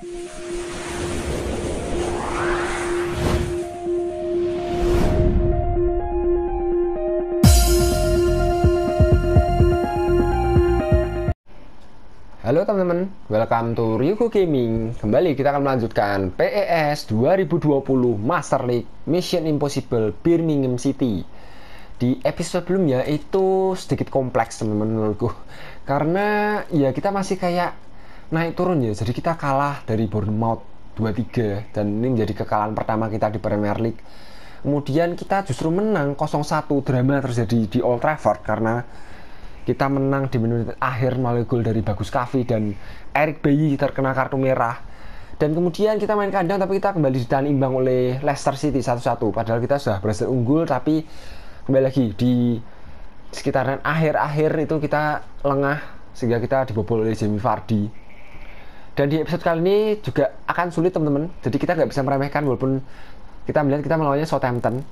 Halo teman-teman, welcome to Ryuko Gaming. Kembali kita akan melanjutkan PES 2020 Master League Mission Impossible Birmingham City. Di episode sebelumnya itu sedikit kompleks teman-teman menurutku. Karena ya kita masih kayak naik turun ya. Jadi kita kalah dari Bournemouth 2-3 dan ini menjadi kekalahan pertama kita di Premier League. Kemudian kita justru menang 0-1 drama terjadi di Old Trafford karena kita menang di menit akhir melalui gol dari Bagus Kavi dan Eric Bayi terkena kartu merah dan kemudian kita main kandang tapi kita kembali ditahan imbang oleh Leicester City 1-1 padahal kita sudah berhasil unggul tapi kembali lagi di sekitaran akhir-akhir itu kita lengah sehingga kita dibobol oleh Jamie Vardy dan di episode kali ini juga akan sulit teman-teman. Jadi kita nggak bisa meremehkan walaupun kita melihat kita melawannya Southampton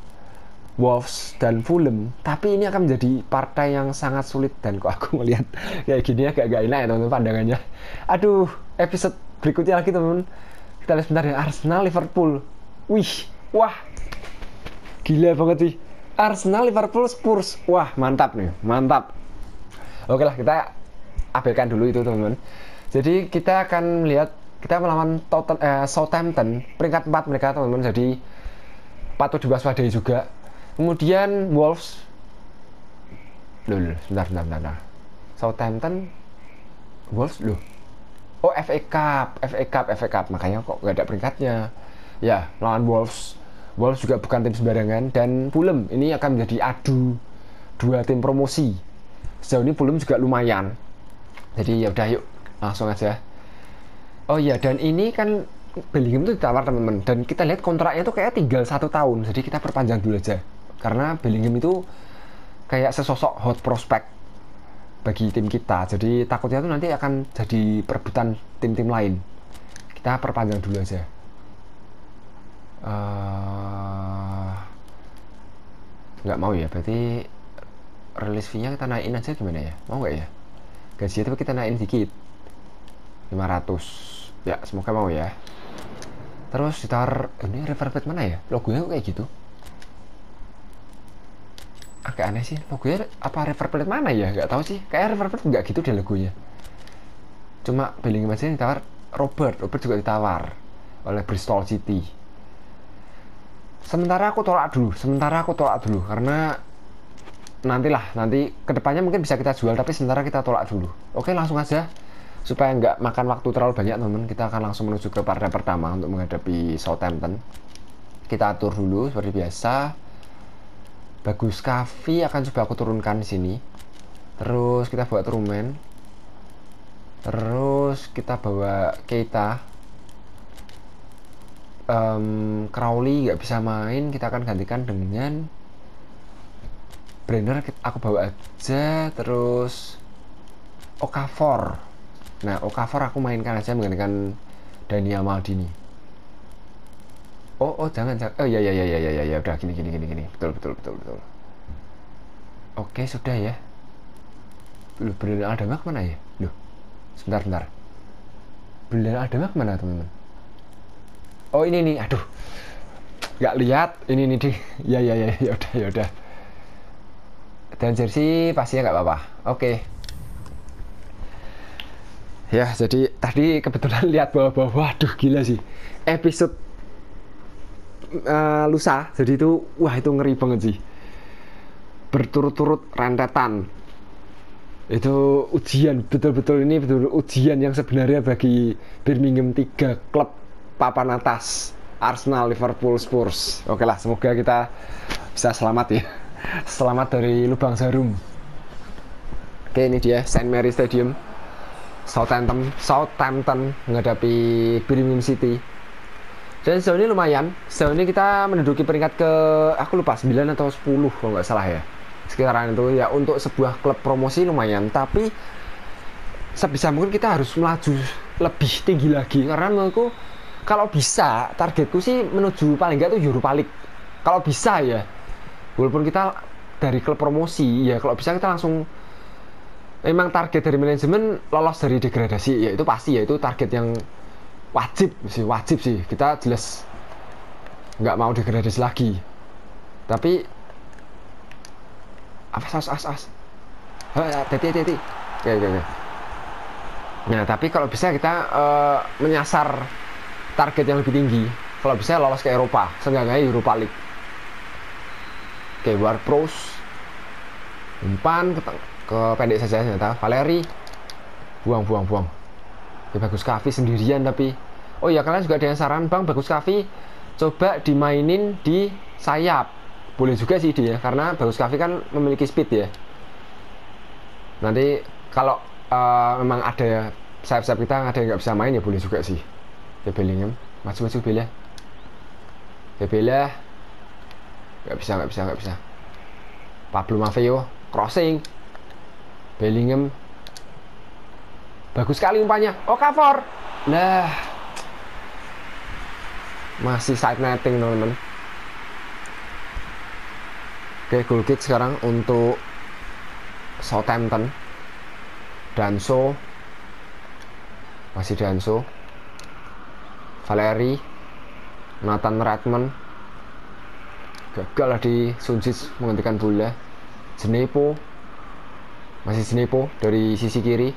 Wolves dan Fulham. Tapi ini akan menjadi partai yang sangat sulit. Dan kok aku melihat kayak gini ya gak, gak enak ya teman-teman pandangannya. Aduh episode berikutnya lagi teman-teman. Kita lihat sebentar ya. Arsenal Liverpool. Wih wah. Gila banget sih Arsenal Liverpool Spurs. Wah mantap nih mantap. Oke lah kita abaikan dulu itu teman-teman jadi kita akan melihat kita melawan Totten, eh, Southampton peringkat 4 mereka teman-teman jadi patut diwaspadai juga Kemudian Wolves loh sebentar, sebentar, sebentar. Southampton Wolves loh. Oh, FA Cup, FA Cup, FA Cup. Makanya kok gak ada peringkatnya. Ya, lawan Wolves. Wolves juga bukan tim sembarangan dan Fulham ini akan menjadi adu dua tim promosi. Sejauh ini Fulham juga lumayan. Jadi ya udah yuk langsung aja. Oh iya dan ini kan Bellingham itu ditawar teman-teman. Dan kita lihat kontraknya tuh kayak tinggal satu tahun. Jadi kita perpanjang dulu aja. Karena Bellingham itu kayak sesosok hot prospect bagi tim kita. Jadi takutnya tuh nanti akan jadi perebutan tim-tim lain. Kita perpanjang dulu aja. Uh, mau ya? Berarti release fee nya kita naikin aja gimana ya? Mau nggak ya? Gajinya tapi kita naikin dikit 500 ya semoga mau ya. Terus ditawar ini Plate mana ya? Logonya kok kayak gitu? Agak aneh sih logonya apa Plate mana ya? Nggak tahu sih kayak River Plate nggak gitu deh logonya. Cuma Bellingham aja ditawar Robert Robert juga ditawar oleh Bristol City. Sementara aku tolak dulu sementara aku tolak dulu karena nantilah nanti ke depannya mungkin bisa kita jual tapi sementara kita tolak dulu. Oke langsung aja supaya nggak makan waktu terlalu banyak teman kita akan langsung menuju ke partai pertama untuk menghadapi Southampton. Kita atur dulu seperti biasa. Bagus Kavi akan coba aku turunkan di sini. Terus kita bawa Truman terus kita bawa Keita. Um, Crowley nggak bisa main kita akan gantikan dengan Brenner. Aku bawa aja terus Okafor nah Okafor aku mainkan aja menggantikan Daniel Maldini. Oh oh jangan jangan. Oh ya ya ya ya ya ya udah gini gini gini gini. Betul betul betul betul. Oke sudah ya. Loh, Brilian Adama mana ya? Loh sebentar sebentar. Brilian Adama mana teman-teman? Oh ini nih aduh. Nggak lihat. Ini nih deh ya ya ya ya udah ya udah. Dan jersey pastinya nggak apa-apa. Oke ya jadi tadi kebetulan lihat bawah-bawah waduh gila sih episode uh, lusa jadi itu wah itu ngeri banget sih berturut-turut rentetan itu ujian betul-betul ini betul, ujian yang sebenarnya bagi Birmingham tiga klub papan atas Arsenal, Liverpool, Spurs. Oke lah, semoga kita bisa selamat ya. Selamat dari lubang jarum. Oke, ini dia Saint Mary Stadium. Southampton, Southampton menghadapi Birmingham City. Dan sejauh ini lumayan. Sejauh ini kita menduduki peringkat ke aku lupa 9 atau 10 kalau nggak salah ya. Sekitaran itu ya untuk sebuah klub promosi lumayan, tapi sebisa mungkin kita harus melaju lebih tinggi lagi karena menurutku kalau bisa targetku sih menuju paling nggak tuh Europa League kalau bisa ya walaupun kita dari klub promosi ya kalau bisa kita langsung memang target dari manajemen lolos dari degradasi ya itu pasti ya itu target yang wajib sih wajib sih. Kita jelas nggak mau degradasi lagi. Tapi apa as as as? Hati hati oke oke oke. Nah tapi kalau bisa kita uh, menyasar target yang lebih tinggi. Kalau bisa lolos ke Eropa seenggaknya Europa League. Oke War Pros umpan ke, ke pendek saja ternyata Valeri buang buang buang. Ya bagus Kavi sendirian tapi. Oh ya kalian juga ada yang saran bang? Bagus Kavi coba dimainin di sayap. Boleh juga sih dia karena bagus Kavi kan memiliki speed ya. Nanti kalau uh, memang ada sayap-sayap kita ada yang nggak bisa main ya boleh juga sih. Ya Bellingham maju-maju Bella ya. Bella nggak bisa nggak bisa nggak bisa. Pablo Maffeo crossing Bellingham bagus sekali umpannya oh cover lah masih side netting teman-teman Oke, goal kick sekarang untuk Southampton. Danso. Masih Danso. Valeri. Nathan Redmond. Gagal di Sunjic menghentikan bola. Zenepo. Masih Zenepo dari sisi kiri.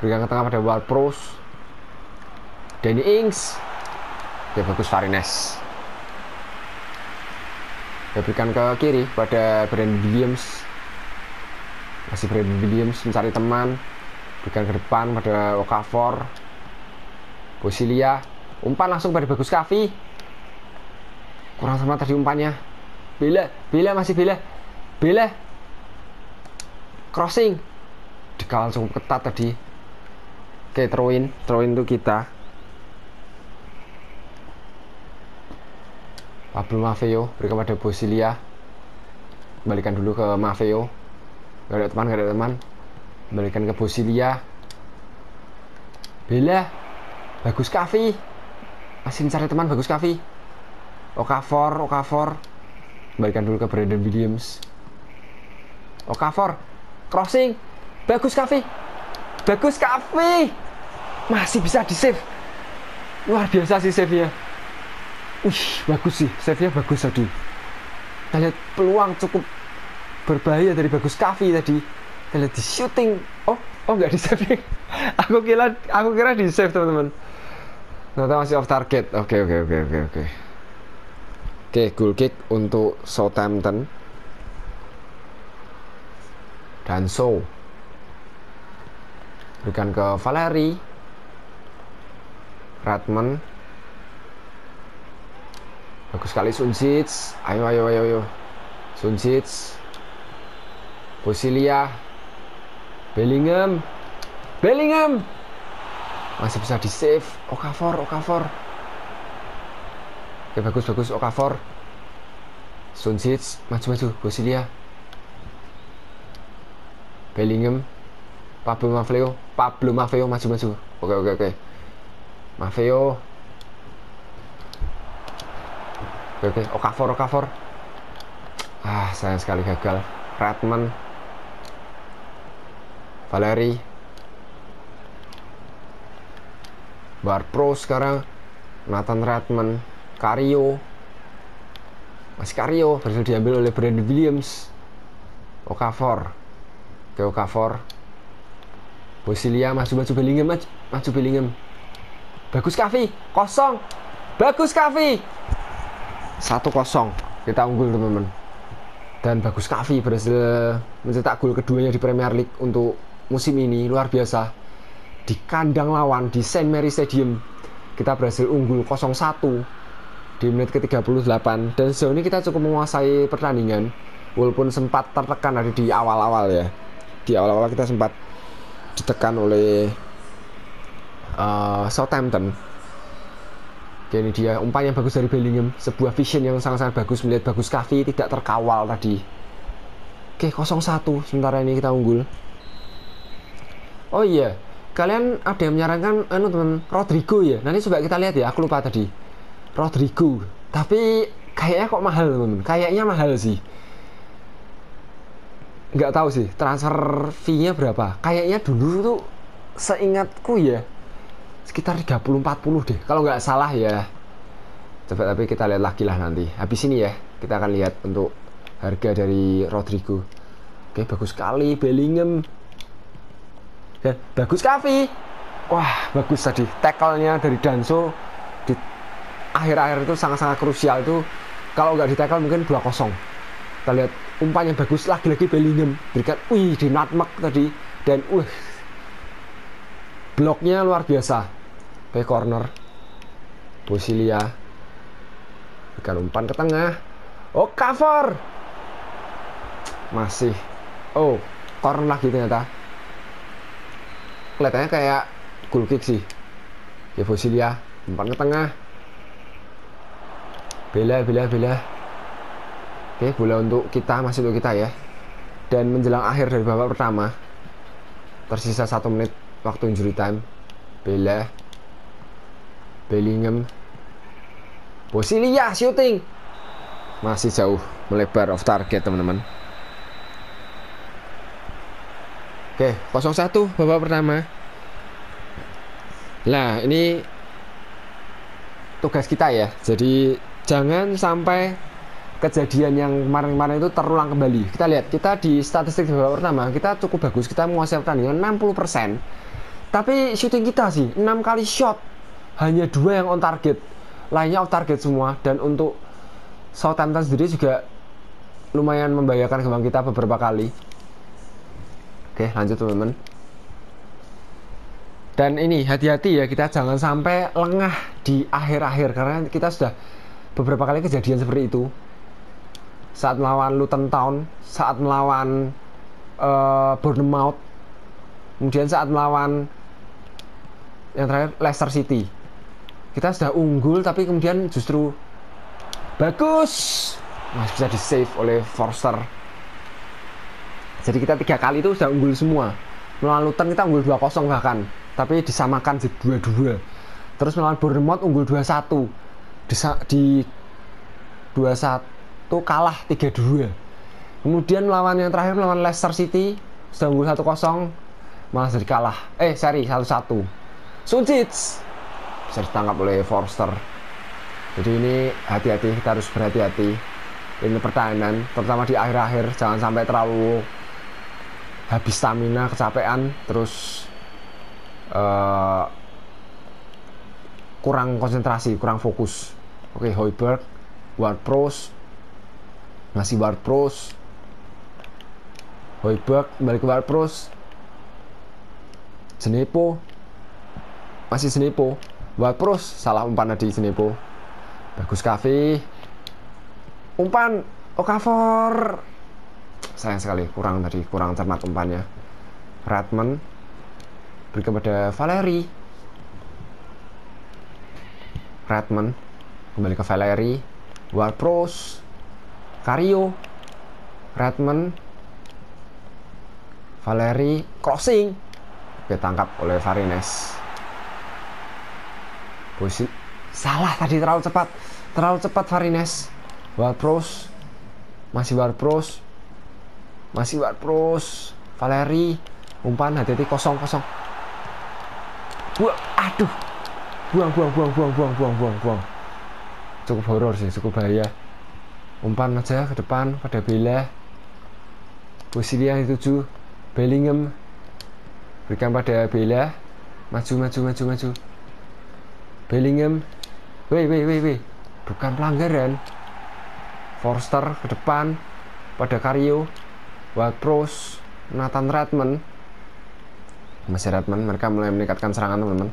Berikan ke tengah pada Ward Pros. Danny Ings. Ya bagus Farines. Ya berikan ke kiri pada Brandon Williams. Masih Brandon Williams mencari teman. Berikan ke depan pada Okafor. Bosilia. Umpan langsung pada Bagus Kavi. Kurang sama tadi umpannya. Bela Bela masih Bela Bela crossing. Dikawal cukup ketat tadi. Oke throw in throw in itu kita. Pablo Maffeo berikan pada Bosilia. Kembalikan dulu ke Maffeo. Gak ada teman gak ada teman. Kembalikan ke Bosilia. Bela bagus Kavi masih mencari teman bagus Kavi Okafor Okafor. Kembalikan dulu ke Brandon Williams. Okafor crossing bagus Kavi bagus Kavi masih bisa di save luar biasa sih save nya Wih, bagus sih. Save-nya bagus tadi. Kita lihat peluang cukup berbahaya dari bagus Kavi tadi. Kita lihat di shooting. Oh, oh nggak di save. aku kira aku kira di save, teman-teman. Ternyata masih off target. Oke, oke, oke, oke, oke. Oke, goal kick untuk Southampton. Dan so berikan ke Valeri Redmond Bagus sekali Sunjic. Ayo ayo ayo ayo. Sunjic. Posilia. Bellingham. Bellingham. Masih bisa di save. Okafor, Okafor. Oke bagus bagus Okafor. Sunjic maju maju Posilia. Bellingham. Pablo Maffeo. Pablo Maffeo maju maju. Oke oke oke. Maffeo Oke, oke. Okafor, Okafor. Ah, sayang sekali gagal. Redmond. Valeri. Bar Pro sekarang. Nathan Redmond. Kario. Masih Kario. Berhasil diambil oleh Brandon Williams. Okafor. Oke, Okafor. Bosilia maju-maju Bellingham. Maju, maju Bellingham. Bagus Kavi. Kosong. Bagus Kavi. 1-0 kita unggul teman-teman dan bagus Kavi berhasil mencetak gol keduanya di Premier League untuk musim ini luar biasa di kandang lawan di Saint Mary Stadium kita berhasil unggul 0-1 di menit ke-38 dan sejauh ini kita cukup menguasai pertandingan walaupun sempat tertekan dari di awal-awal ya di awal-awal kita sempat ditekan oleh uh, Southampton. Oke ini dia umpan yang bagus dari Bellingham. Sebuah vision yang sangat-sangat bagus. Melihat bagus Kavi tidak terkawal tadi. Oke 0-1 Sementara ini kita unggul. Oh iya Kalian ada yang menyarankan anu teman Rodrigo ya? Nanti coba kita lihat ya. Aku lupa tadi. Rodrigo. Tapi kayaknya kok mahal teman. Kayaknya mahal sih Nggak tahu sih Transfer fee-nya berapa. Kayaknya dulu tuh Seingatku ya sekitar 30-40 deh kalau nggak salah ya. Coba tapi kita lihat lagi lah nanti. Habis ini ya kita akan lihat untuk harga dari Rodrigo. Oke bagus sekali Bellingham. Dan bagus Kavi wah bagus tadi tackle-nya dari Danso. Di akhir-akhir itu sangat-sangat krusial itu. Kalau nggak di tackle mungkin 2-0 kita lihat umpannya bagus lagi-lagi Bellingham berikan wih di nutmeg tadi. Dan wih bloknya luar biasa. Ke corner. Bosilia. Berikan umpan ke tengah. Oh cover! Masih. Oh corner lagi ternyata. Kelihatannya kayak goal kick sih. Ya Bosilia. Umpan ke tengah. Bela bela bela oke bola untuk kita masih untuk kita ya. Dan menjelang akhir dari babak pertama tersisa satu menit waktu injury time. Bela Bellingham Bosilia shooting. Masih jauh melebar off target teman-teman. Oke 0-1 babak pertama. Nah ini tugas kita ya. Jadi jangan sampai kejadian yang kemarin-kemarin itu terulang kembali. Kita lihat kita di statistik di babak pertama kita cukup bagus kita menguasai pertandingan 60% tapi shooting kita sih 6 kali shot hanya dua yang on target. Lainnya off target semua dan untuk Southampton sendiri juga lumayan membahayakan kembang kita beberapa kali. Oke lanjut teman-teman. Dan ini hati-hati ya kita jangan sampai lengah di akhir-akhir karena kita sudah beberapa kali kejadian seperti itu saat melawan Luton Town saat melawan uh, Bournemouth kemudian saat melawan yang terakhir Leicester City. Kita sudah unggul tapi kemudian justru bagus. Masih bisa di save oleh Forster. Jadi kita tiga kali itu sudah unggul semua. Melawan Luton kita unggul 2-0 bahkan tapi disamakan di 2-2 terus melawan Bournemouth unggul 2-1 di, di 2-1 kalah 3-2 kemudian melawan yang terakhir melawan Leicester City sudah unggul 1-0 malah jadi kalah. Eh seri 1-1 Sunjic bisa ditangkap oleh Forster. Jadi ini hati-hati kita harus berhati-hati. Ini pertahanan terutama di akhir-akhir jangan sampai terlalu habis stamina kecapean terus uh, kurang konsentrasi kurang fokus. Oke okay, Hoiberg Ward Pros Ward Pros. Hoiberg balik ke Ward Pros. Jenepo masih Jenepo buat pros salah umpan di sini po bagus kafe. Umpan Okafor. Sayang sekali kurang tadi kurang cermat umpannya. Redmond beri kepada Valeri. Redmond kembali ke Valeri. Buat Kario Redmond Valeri crossing ditangkap oleh Varines Posisi salah tadi terlalu cepat. Terlalu cepat Varines. Pros Masih Pros Masih Pros Valeri. Umpan hati-hati kosong kosong. Buang, aduh. Buang, buang, buang, buang, buang, buang, buang, buang. Cukup horor sih, cukup bahaya. Umpan aja ke depan pada Bella. Posisi yang dituju Bellingham. Berikan pada Bella. Maju, maju, maju, maju. Bellingham. Weh weh weh weh. Bukan pelanggaran. Forster ke depan pada Kario Pros Nathan Redmond. Masih Redmond mereka mulai meningkatkan serangan teman-teman.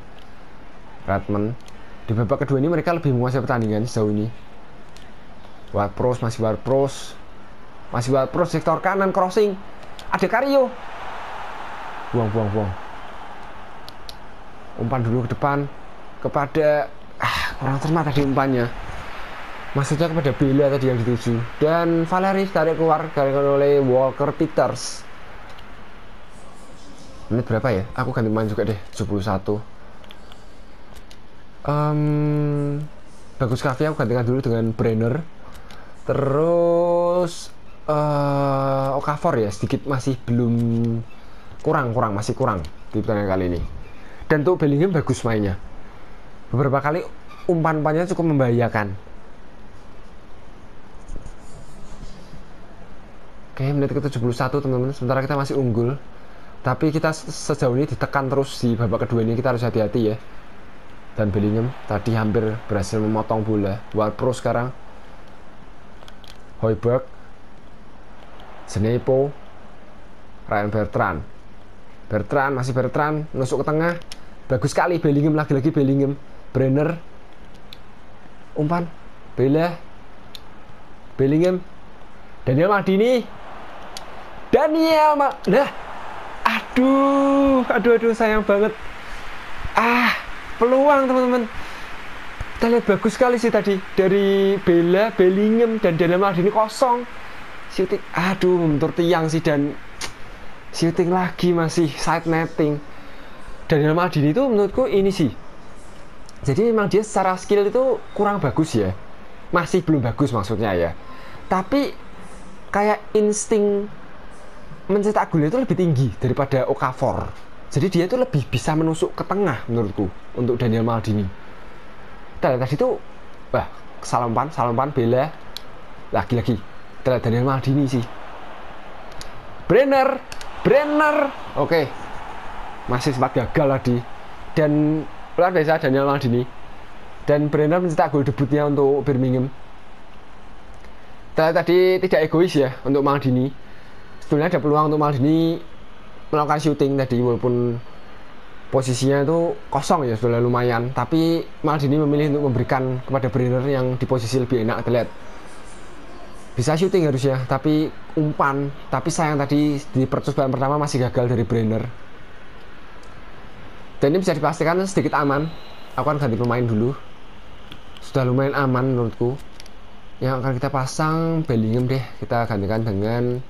Redmond. Di babak kedua ini mereka lebih menguasai pertandingan sejauh ini Pros masih Pros masih Pros sektor kanan crossing. Ada Kario buang buang buang. Umpan dulu ke depan. Kepada ah, kurang cermat tadi umpannya. Maksudnya kepada Bella tadi yang dituju. Dan Valeri tarik keluar oleh Walker Peters. Menit berapa ya? Aku ganti main juga deh 71 um, bagus kafe aku gantikan dulu dengan Brenner terus uh, Okafor ya sedikit masih belum kurang kurang masih kurang di pertandingan kali ini. Dan untuk Bellingham bagus mainnya. Beberapa kali umpan-umpannya cukup membahayakan. Oke menit ke 71 teman-teman. Sementara kita masih unggul. Tapi kita sejauh ini ditekan terus di babak kedua ini. Kita harus hati-hati ya. Dan Bellingham tadi hampir berhasil memotong bola. Ward Pro sekarang Hoiberg Zenepo Ryan Bertrand. Bertrand masih Bertrand nusuk ke tengah. Bagus sekali Bellingham lagi-lagi Bellingham. Brenner. Umpan. Bela Bellingham. Daniel Maldini. Daniel Ma nah aduh aduh aduh sayang banget. Ah peluang teman-teman kita lihat bagus sekali sih tadi. Dari Bella, Bellingham dan Daniel Maldini kosong. Shooting aduh membentur tiang sih dan shooting lagi masih side netting. Daniel Maldini itu menurutku ini sih. Jadi memang dia secara skill itu kurang bagus ya. Masih belum bagus maksudnya ya. Tapi kayak insting mencetak gol itu lebih tinggi daripada Okafor. Jadi dia itu lebih bisa menusuk ke tengah menurutku untuk Daniel Maldini. Lihat tadi itu, wah Salompan, Salompan bela lagi-lagi. Lihat Daniel Maldini sih. Brenner, Brenner, oke, masih sempat gagal tadi. Dan luar biasa Daniel Maldini. Dan Brenner mencetak gol debutnya untuk Birmingham. Kita tadi tidak egois ya untuk Maldini. Sebetulnya ada peluang untuk Maldini melakukan syuting tadi walaupun posisinya itu kosong ya sudah lumayan. Tapi Maldini memilih untuk memberikan kepada Brenner yang di posisi lebih enak terlihat bisa syuting harusnya tapi umpan. Tapi sayang tadi di percobaan pertama masih gagal dari Brenner dan ini bisa dipastikan sedikit aman. Aku akan ganti pemain dulu. Sudah lumayan aman menurutku. Yang akan kita pasang Bellingham deh. Kita gantikan dengan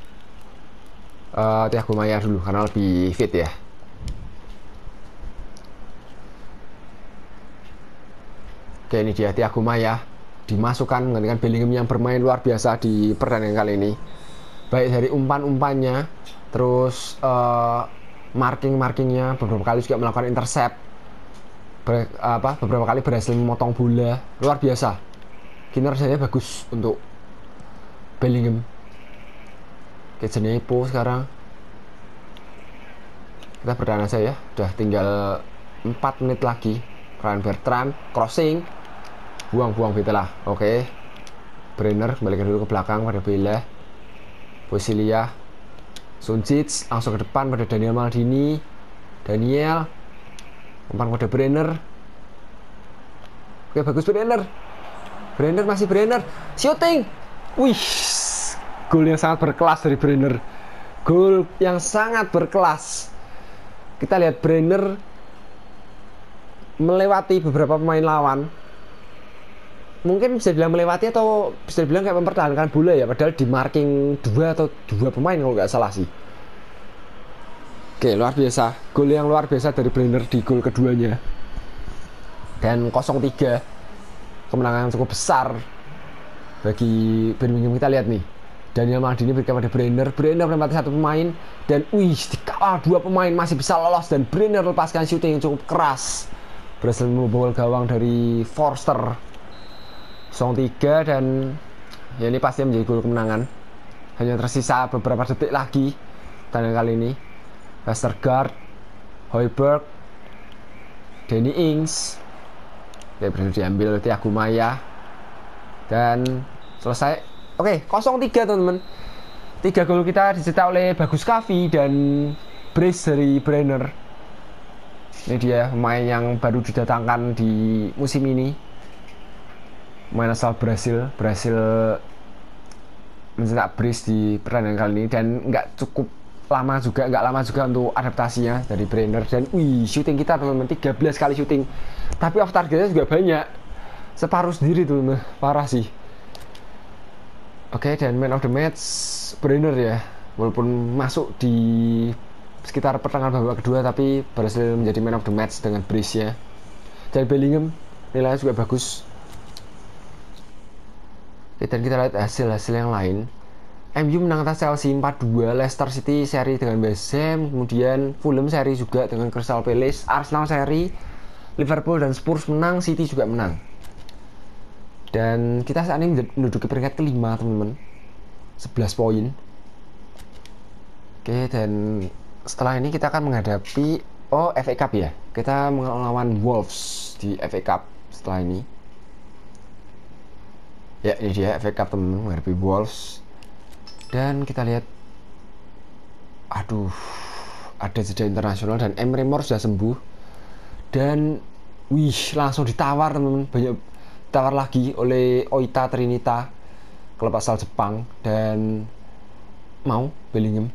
uh, Tiago Maya dulu karena lebih fit ya Oke ini dia Tiago Maya dimasukkan menggantikan Bellingham yang bermain luar biasa di pertandingan kali ini. Baik dari umpan-umpannya terus uh, marking-markingnya beberapa kali juga melakukan intercept. Ber, apa beberapa kali berhasil memotong bola luar biasa. Kinerjanya bagus untuk Bellingham Oke Jenepo sekarang. Kita bertahan aja ya udah tinggal 4 menit lagi Ryan Bertrand crossing. Buang-buang lah oke. Brenner kembalikan dulu ke belakang pada Bella Bosilia Sunjic langsung ke depan pada Daniel Maldini. Daniel. Umpan pada Brenner. Oke bagus Brenner. Brenner masih Brenner. Shooting. Wih gol yang sangat berkelas dari Brenner. Gol yang sangat berkelas. Kita lihat Brenner melewati beberapa pemain lawan mungkin bisa dibilang melewati atau bisa dibilang kayak mempertahankan bola ya padahal di marking dua atau dua pemain kalau nggak salah sih. Oke luar biasa. Gol yang luar biasa dari Brenner di gol keduanya. Dan 0-3 kemenangan yang cukup besar bagi Birmingham. Kita lihat nih. Daniel Maldini berikan pada Brenner Brenner menempati satu pemain. Dan wih dikawal dua pemain masih bisa lolos. Dan Brenner lepaskan shooting yang cukup keras berhasil membobol gawang dari Forster. Song 3 dan ya ini pasti menjadi gol kemenangan. Hanya tersisa beberapa detik lagi tandang kali ini. Westergaard Hoiberg Danny Ings. Ya berhasil diambil oleh Tiago Maya dan selesai. Oke, okay, 0-3 teman-teman. Tiga gol kita dicetak oleh Bagus Kavi dan Brace dari Brenner. Ini dia pemain yang baru didatangkan di musim ini. Pemain asal Brasil, Brasil mencetak brace di pertandingan kali ini dan nggak cukup lama juga, nggak lama juga untuk adaptasinya dari Brenner dan wih shooting kita teman-teman 13 kali shooting. Tapi off targetnya juga banyak. Separuh sendiri tuh parah sih. Oke, okay, dan man of the match Brenner ya. Walaupun masuk di sekitar pertengahan babak kedua tapi berhasil menjadi man of the match dengan brace ya. Dan Bellingham nilainya juga bagus. Oke, dan kita lihat hasil-hasil yang lain. MU menang atas Chelsea 4-2, Leicester City seri dengan West kemudian Fulham seri juga dengan Crystal Palace, Arsenal seri, Liverpool dan Spurs menang, City juga menang. Dan kita saat ini menduduki peringkat kelima teman-teman, 11 poin. Oke, dan setelah ini kita akan menghadapi oh FA Cup ya. Kita melawan Wolves di FA Cup setelah ini. Ya, ini dia FA Cup teman-teman menghadapi Wolves. Dan kita lihat aduh ada jeda internasional dan Emre Mor sudah sembuh. Dan wih langsung ditawar teman-teman. Banyak ditawar lagi oleh Oita Trinita klub asal Jepang. Dan mau Bellingham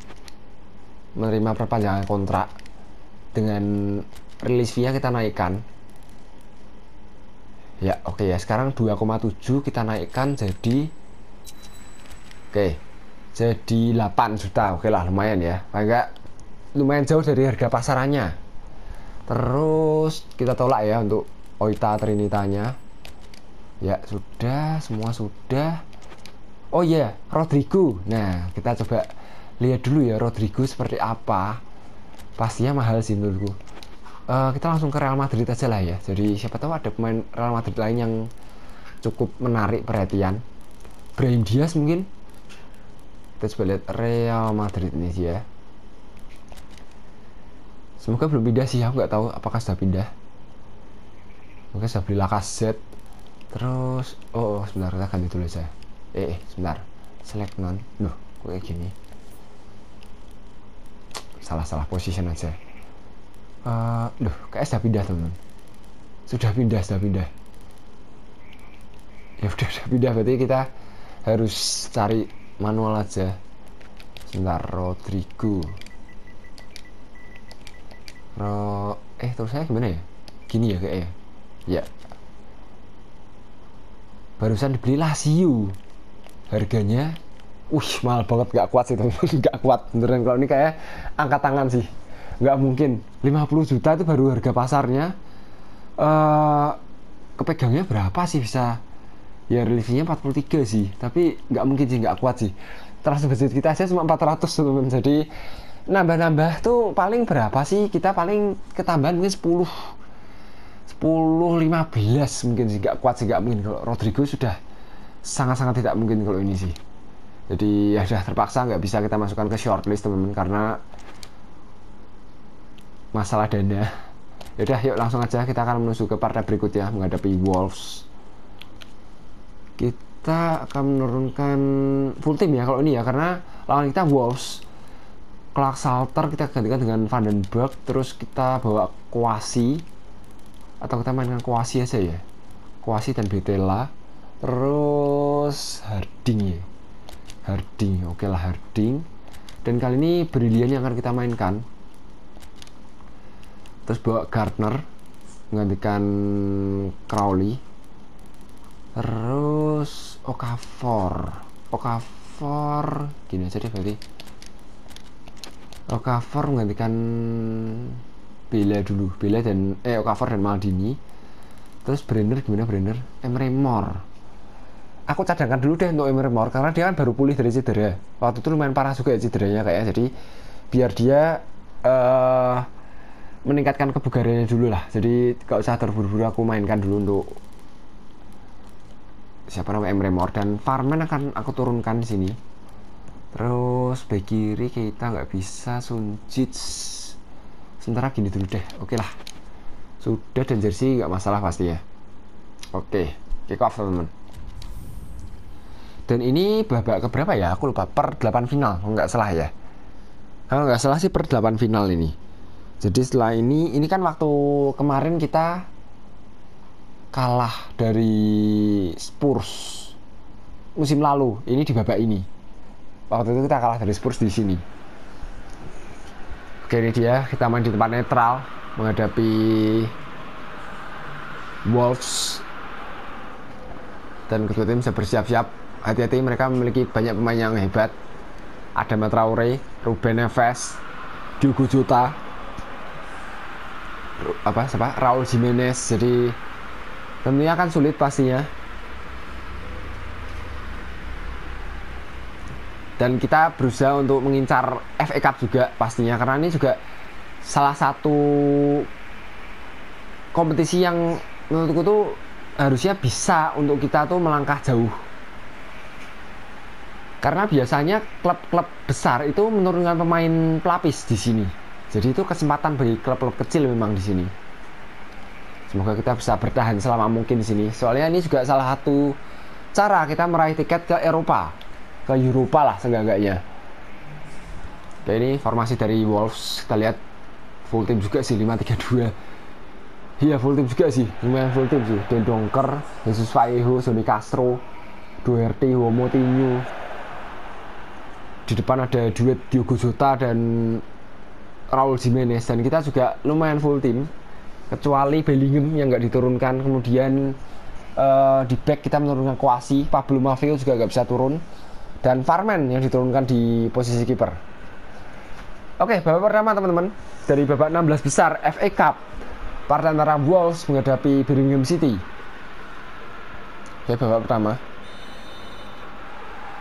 menerima perpanjangan kontrak. Dengan rilis via kita naikkan. Ya oke okay ya. Sekarang 2,7 kita naikkan jadi oke okay, jadi 8 juta. Oke lah lumayan ya. Agak lumayan jauh dari harga pasarannya. Terus kita tolak ya untuk Oita Trinitanya. Ya sudah semua sudah. Oh iya yeah, Rodrigo. Nah kita coba lihat dulu ya Rodrigo seperti apa. Pastinya mahal sih menurutku. Uh, kita langsung ke Real Madrid aja lah ya. Jadi siapa tahu ada pemain Real Madrid lain yang cukup menarik perhatian. Brahim Diaz mungkin? Kita coba lihat Real Madrid ini sih ya. Semoga belum pindah sih aku nggak tahu apakah sudah pindah. Mungkin sudah beli Lacazette. Terus oh, oh sebentar kita ganti dulu aja. Eh, eh sebentar. Select non loh kayak gini salah salah position aja. Uh, loh kayak sudah pindah teman sudah pindah sudah pindah. Ya udah sudah pindah. Berarti kita harus cari manual aja. Sebentar Rodrigo. Ro eh terus saya gimana ya? Gini ya kayaknya ya. Barusan dibeli Lazio. Harganya Wih, mahal banget, gak kuat sih teman gak kuat. Beneran kalau ini kayak angkat tangan sih. Gak mungkin, 50 juta itu baru harga pasarnya. Uh, Kepegangnya berapa sih bisa? Ya rilisnya 43 sih. Tapi nggak mungkin sih nggak kuat sih. Terus budget kita aja cuma 400 teman jadi nambah-nambah tuh paling berapa sih? Kita paling ketambahan mungkin 10 10 15 mungkin sih. Nggak kuat sih nggak mungkin. Kalau Rodrigo sudah sangat-sangat tidak mungkin kalau ini sih jadi ya sudah terpaksa nggak bisa kita masukkan ke shortlist teman-teman karena masalah dana. Yaudah yuk langsung aja kita akan menuju ke partai berikutnya menghadapi Wolves. Kita akan menurunkan full team ya kalau ini ya karena lawan kita Wolves Clark Salter kita gantikan dengan Vandenberg terus kita bawa Kuasi atau kita mainkan Kuasi aja ya. Kuasi dan Betela terus Harding ya Harding oke lah Harding. Dan kali ini Brilliant yang akan kita mainkan. Terus bawa Gardner menggantikan Crowley. Terus Okafor. Okafor gini aja deh berarti. Okafor menggantikan Bela dulu. Bela dan eh Okafor dan Maldini. Terus Brenner gimana Brenner? Emre Mor aku cadangkan dulu deh untuk Emre Mor karena dia kan baru pulih dari cedera. Waktu itu lumayan parah juga ya cederanya kayaknya jadi biar dia uh, meningkatkan kebugarannya dulu lah. Jadi gak usah terburu-buru aku mainkan dulu untuk siapa nama Emre Mor. Dan Farman akan aku turunkan di sini. Terus back kiri kita nggak bisa Sunjic sementara gini dulu deh. Oke lah. Sudah dan jersey nggak masalah pasti ya. Oke kick off teman-teman dan ini babak keberapa ya? Aku lupa. Per 8 final nggak salah ya. Kalau nggak salah sih per 8 final ini. Jadi setelah ini ini kan waktu kemarin kita kalah dari Spurs musim lalu. Ini di babak ini. Waktu itu kita kalah dari Spurs di sini. Oke ini dia. Kita main di tempat netral menghadapi Wolves. Dan kedua tim bisa bersiap-siap hati-hati mereka memiliki banyak pemain yang hebat. Ada Traore, Ruben Neves, Diogo Jota. Apa siapa? Raul Jimenez. Jadi tentunya akan sulit pastinya. Dan kita berusaha untuk mengincar FA Cup juga pastinya karena ini juga salah satu kompetisi yang menurutku tuh harusnya bisa untuk kita tuh melangkah jauh karena biasanya klub-klub besar itu menurunkan pemain pelapis di sini. Jadi itu kesempatan bagi klub-klub kecil memang di sini. Semoga kita bisa bertahan selama mungkin di sini. Soalnya ini juga salah satu cara kita meraih tiket ke Eropa. Ke Eropa lah seenggak-enggaknya. Oke ini formasi dari Wolves. Kita lihat full team juga sih 532 iya full team juga sih. Lumayan full team sih. Den Donker Jesus Vallejo Sony Castro Duerte Homo di depan ada duet Diogo Jota dan Raul Jimenez dan kita juga lumayan full team kecuali Bellingham yang nggak diturunkan kemudian uh, di back kita menurunkan Kuasi Pablo Mafio juga nggak bisa turun dan Farman yang diturunkan di posisi kiper. Oke, babak pertama teman-teman dari babak 16 besar FA Cup partai antara Wolves menghadapi Birmingham City. Oke, babak pertama.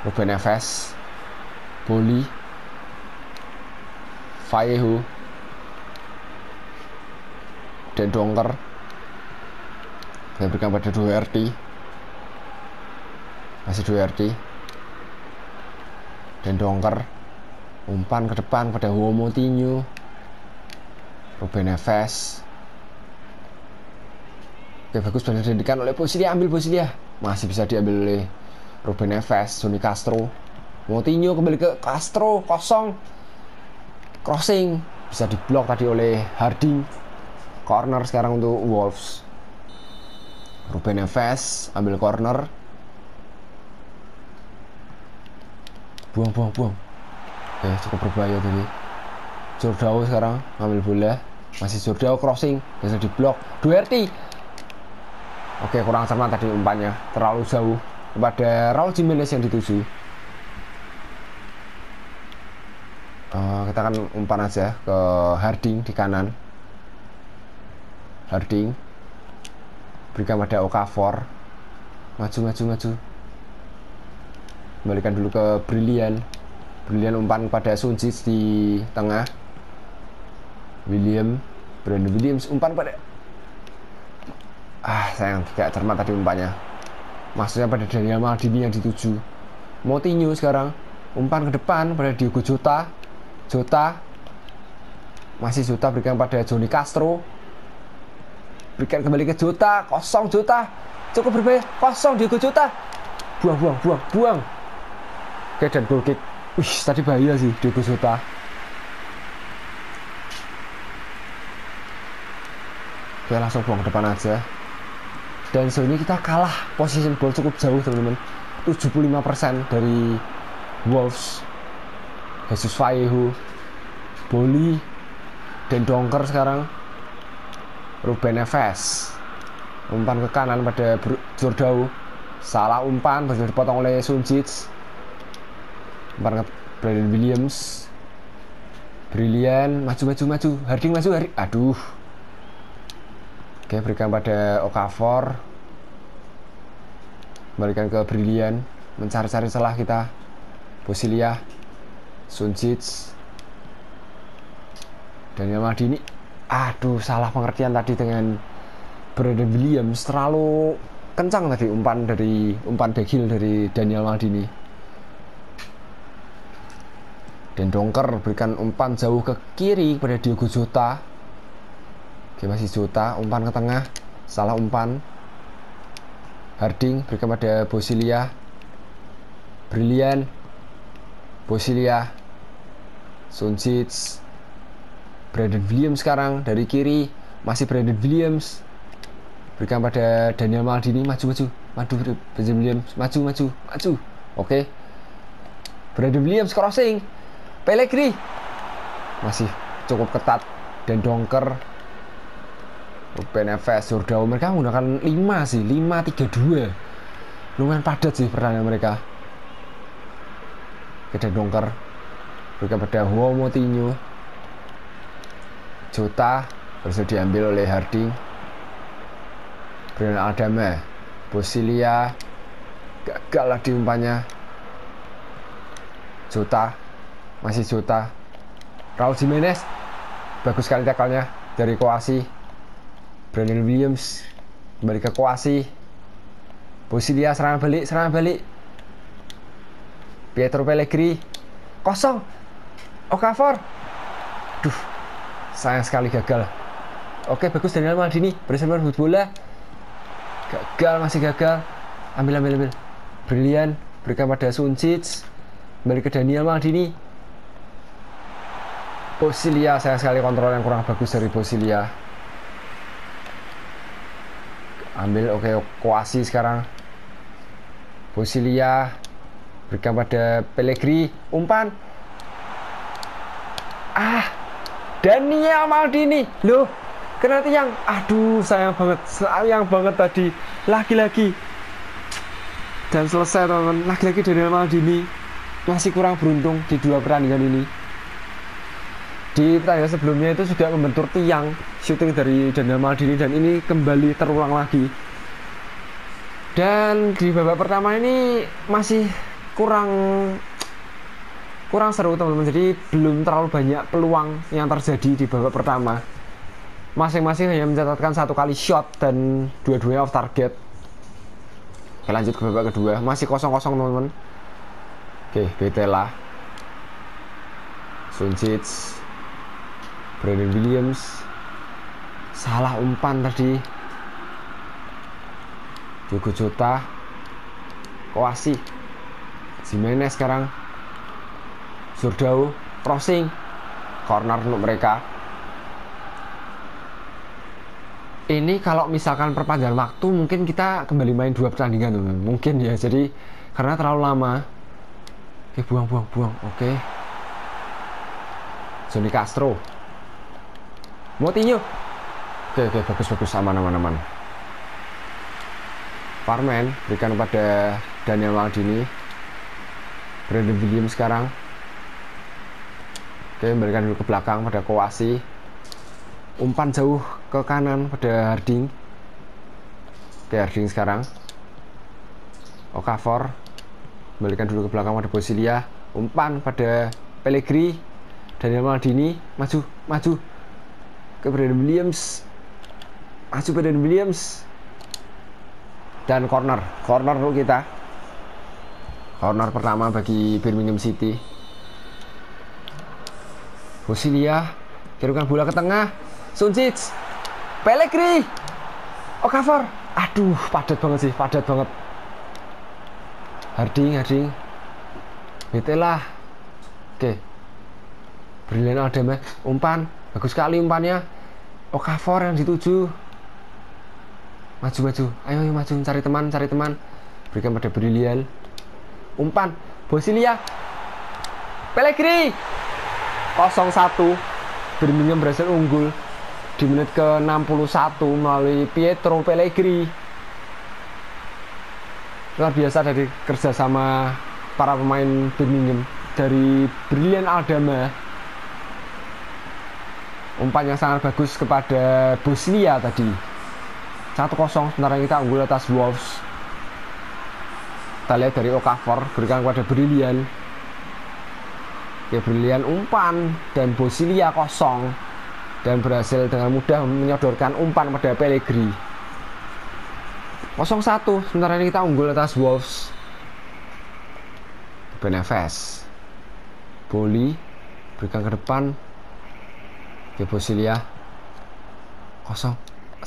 Ruben Neves, Boli, Vallejo, dan Dongker. Saya berikan pada RT. Masih RT dan dongker umpan ke depan pada Hugo Tinyu Ruben Neves oke bagus benar didikan oleh dia ambil dia masih bisa diambil oleh Ruben Neves Joni Castro Moutinho kembali ke Castro kosong. Crossing bisa diblok tadi oleh Harding. Corner sekarang untuk Wolves. Ruben Neves ambil corner. Buang buang buang. Oke cukup berbahaya tadi. Jordao sekarang ngambil bola. Masih Jordao crossing bisa diblok. Duerti. Oke kurang cermat tadi umpannya. Terlalu jauh kepada Raul Jimenez yang dituju uh, kita akan umpan aja ke Harding di kanan. Harding. Berikan pada Okafor. Maju maju maju. Kembalikan dulu ke Brilliant. Brilliant umpan pada Sunjic di tengah. William. Brandon Williams umpan pada ah sayang tidak cermat tadi umpannya. Maksudnya pada Daniel Maldini yang dituju. Moutinho sekarang. Umpan ke depan pada Diogo Jota Jota masih Jota berikan pada Johnny Castro berikan kembali ke Jota kosong Jota cukup berbahaya kosong Diogo Jota buang buang buang buang Oke dan goal kick. Wih, tadi bahaya sih Diego Jota. Oke, langsung buang ke depan aja. Dan so kita kalah posisi ball cukup jauh teman-teman. 75% dari Wolves. Jesus Vallejo, Boli, dan Donker sekarang. Ruben Neves. Umpan ke kanan pada Jordao salah umpan berhasil dipotong oleh Sunjic umpan Brandon Williams. Brilian maju maju maju. Harding maju Harding aduh. Oke berikan pada Okafor. Kembalikan ke Brilian mencari-cari celah kita. Bosilia Sunjic Daniel Madini aduh salah pengertian tadi dengan Brandon Williams. Terlalu kencang tadi umpan dari umpan backhill dari Daniel Maldini dan Dongker berikan umpan jauh ke kiri kepada Diogo Jota. Oke masih Jota umpan ke tengah. Salah umpan. Harding berikan pada Bosilia. Brilian Bosilia Sunjic Brandon Williams sekarang dari kiri masih Brandon Williams. Berikan pada Daniel Maldini maju maju maju Brandon Williams maju maju maju. Oke. Brandon Williams crossing. Pellegrini. Masih cukup ketat dan dongker. PNFS Jordao mereka menggunakan 5 sih 5 3 2 lumayan padat sih pertandingan mereka. Kita dongker mereka pada Hugo Moutinho Jota berhasil diambil oleh Harding. Brian Adama Bosilia gagal lah diumpannya. Jota masih Jota Raul Jimenez bagus sekali tackle-nya dari Koasi. Brandon Williams kembali ke Koasi. Bosilia serangan balik serangan balik. Pietro Pellegrini kosong Okafor duh sayang sekali gagal. Oke bagus Daniel Maldini berhasil merebut bola. Gagal masih gagal. Ambil ambil ambil. Brilian berikan pada Suncic kembali ke Daniel Maldini. Bosilia sayang sekali kontrol yang kurang bagus dari Bosilia ambil oke Koasi sekarang. Bosilia berikan pada Pellegrini. Umpan ah Daniel Maldini. Loh kena tiang aduh sayang banget sayang banget tadi. Lagi-lagi. Dan selesai teman-teman. Lagi-lagi Daniel Maldini masih kurang beruntung di dua pertandingan ini. Di pertandingan sebelumnya itu sudah membentur tiang shooting dari Daniel Maldini dan ini kembali terulang lagi. Dan di babak pertama ini masih kurang kurang seru teman-teman. Jadi belum terlalu banyak peluang yang terjadi di babak pertama. Masing-masing hanya mencatatkan satu kali shot dan dua-duanya off target. Oke lanjut ke babak kedua. Masih kosong-kosong teman-teman. Oke Betela. Suncic Brandon Williams. Salah umpan tadi. Diogo Jota. Koasi. Jimenez sekarang Zurdau crossing corner untuk mereka. Ini kalau misalkan perpanjangan waktu mungkin kita kembali main dua pertandingan teman mungkin ya. Jadi karena terlalu lama oke buang buang buang oke. Johnny Castro. Motinho oke oke bagus bagus aman aman aman. Parmen berikan kepada Daniel Maldini. Brandon Williams sekarang oke berikan dulu ke belakang pada Koasi umpan jauh ke kanan pada Harding. Oke Harding sekarang. Okafor berikan dulu ke belakang pada Bosilia. Umpan pada Pellegrini. Daniel Maldini maju maju. Ke Brandon Williams. Maju Brandon Williams. Dan corner. Corner dulu kita. Corner pertama bagi Birmingham City Bosilia kirimkan bola ke tengah. Suncic Pellegrini. Okafor aduh padat banget sih padat banget. Harding Harding. Betelah oke. Brilian Aldeme umpan. Bagus sekali umpannya. Okafor yang dituju. Maju maju ayo, ayo maju. Cari teman cari teman. Berikan pada Brilian umpan. Bosilia Pellegrini 0-1 Birmingham berhasil unggul di menit ke 61 melalui Pietro Pellegrini. Luar biasa dari kerjasama para pemain Birmingham dari Brilian Aldama. Umpan yang sangat bagus kepada Bosnia tadi. 1-0 sementara kita unggul atas Wolves. Kita lihat dari Okafor berikan kepada Brilian ya Brilian umpan dan Bosilia kosong dan berhasil dengan mudah menyodorkan umpan pada Pellegrini. 0-1 sementara ini kita unggul atas Wolves. Beneves Boli berikan ke depan. Ke Bosilia. Kosong.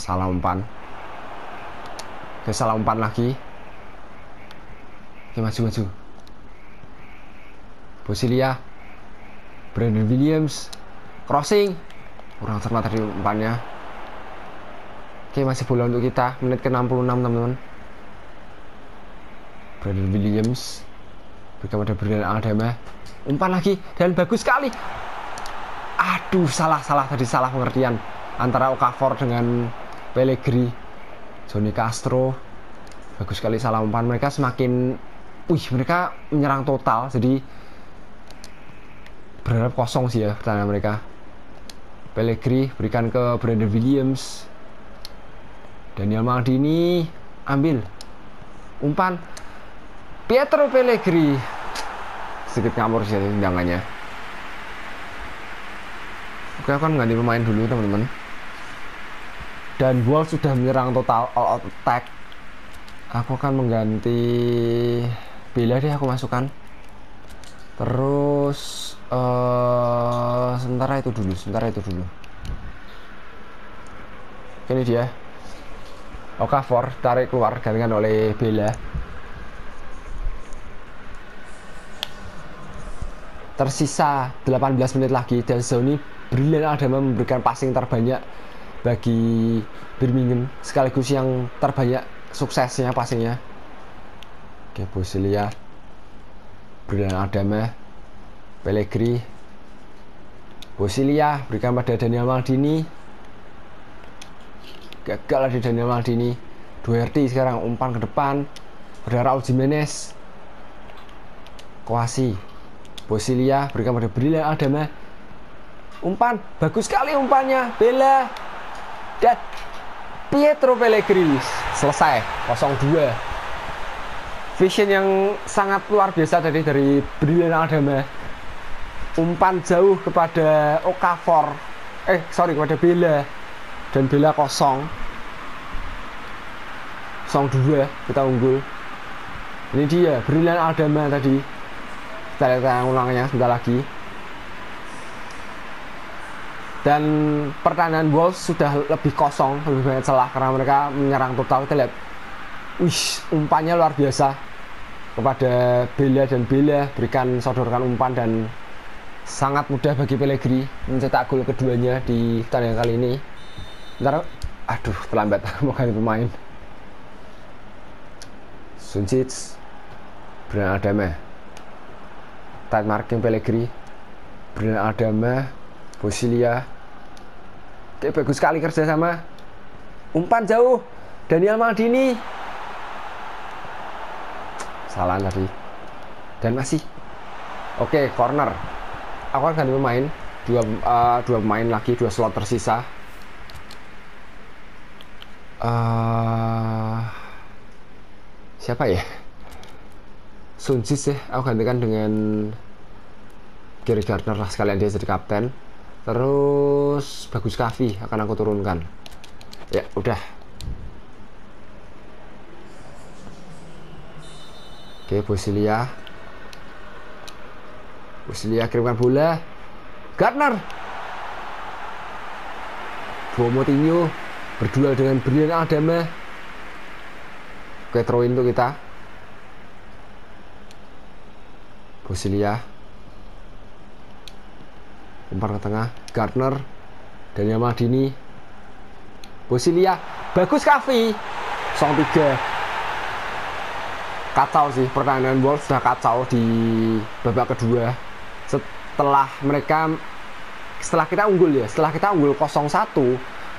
Salah umpan. Oke, salah umpan lagi. Oke, maju, maju. Bosilia. Brandon Williams. Crossing. Kurang cermat tadi umpannya. Oke, masih bola untuk kita. Menit ke-66, teman-teman. Brandon Williams. Berikan pada Brandon Aldama. Umpan lagi. Dan bagus sekali. Aduh, salah, salah. Tadi salah pengertian. Antara Okafor dengan Pellegrini Johnny Castro bagus sekali salah umpan mereka semakin wih mereka menyerang total jadi berharap kosong sih ya pertandingan mereka. Pellegrini berikan ke Brandon Williams. Daniel Maldini ambil umpan. Pietro Pellegrini. Sedikit ngamur sih tendangannya oke aku akan ganti pemain dulu teman-teman. Dan Wolves sudah menyerang total all attack. Aku akan mengganti Bella deh aku masukkan. Terus uh, sementara itu dulu sementara itu dulu. Ini dia. Okafor tarik keluar gantikan oleh Bella. Tersisa 18 menit lagi dan ini Brilliant Adama memberikan passing terbanyak bagi Birmingham sekaligus yang terbanyak suksesnya passingnya. Oke Bosilia Brilliant Adama Pellegrini Bosilia berikan pada Daniel Maldini. Gagal di Daniel Maldini. Duerti sekarang umpan ke depan. Pada Raul Jimenez. Kuasi Bosilia berikan pada Brilliant Adama. Umpan bagus sekali umpannya. Bella dan Pietro Pellegrini. Selesai 0-2 vision yang sangat luar biasa tadi dari Brilliant Adama umpan jauh kepada Okafor. Eh sorry kepada Bella. Dan Bella kosong. 0-2 kita unggul. Ini dia Brilliant Adama tadi. Kita lihat ulangnya sebentar lagi. Dan pertahanan Wolves sudah lebih kosong lebih banyak celah karena mereka menyerang total. Kita lihat. Wih umpannya luar biasa. Kepada Bella dan Bella berikan sodorkan umpan dan sangat mudah bagi Pellegrini mencetak gol keduanya di pertandingan kali ini ntar aduh terlambat mau ganti pemain Sunjic Brian Adama tight marking Pellegrini Brian Adama Bosilia Oke, bagus sekali kerja sama. Umpan jauh. Daniel Maldini. Salah tadi. Dan masih. Oke, corner. Aku akan ganti pemain. Dua, uh, dua pemain lagi, dua slot tersisa. Uh, siapa ya? Sunjis ya. Aku gantikan dengan Gary Gardner lah sekalian dia jadi kapten terus bagus kavi akan aku turunkan ya udah oke Bosilia Bosilia kirimkan bola. Gardner. Bomotinho berduel dengan Brian Adama. Oke throw untuk kita. Bosilia umpan ke tengah Gardner. Daniel Maldini. Bosilia bagus Kavi. Song tiga. Kacau sih pertandingan Wolves sudah kacau di babak kedua setelah mereka setelah kita unggul ya setelah kita unggul 0-1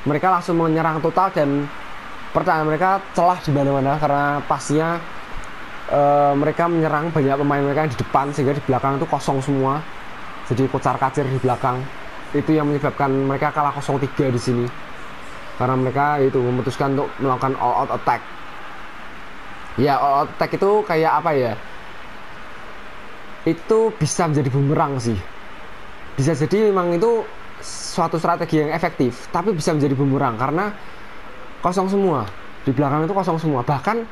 mereka langsung menyerang total dan pertahanan mereka celah di mana-mana karena pastinya uh, mereka menyerang banyak pemain mereka yang di depan sehingga di belakang itu kosong semua. Jadi kocar kacir di belakang. Itu yang menyebabkan mereka kalah 0-3 di sini. Karena mereka itu memutuskan untuk melakukan all out attack. Ya all out attack itu kayak apa ya itu bisa menjadi bumerang sih bisa jadi memang itu suatu strategi yang efektif tapi bisa menjadi bumerang karena kosong semua di belakang itu kosong semua bahkan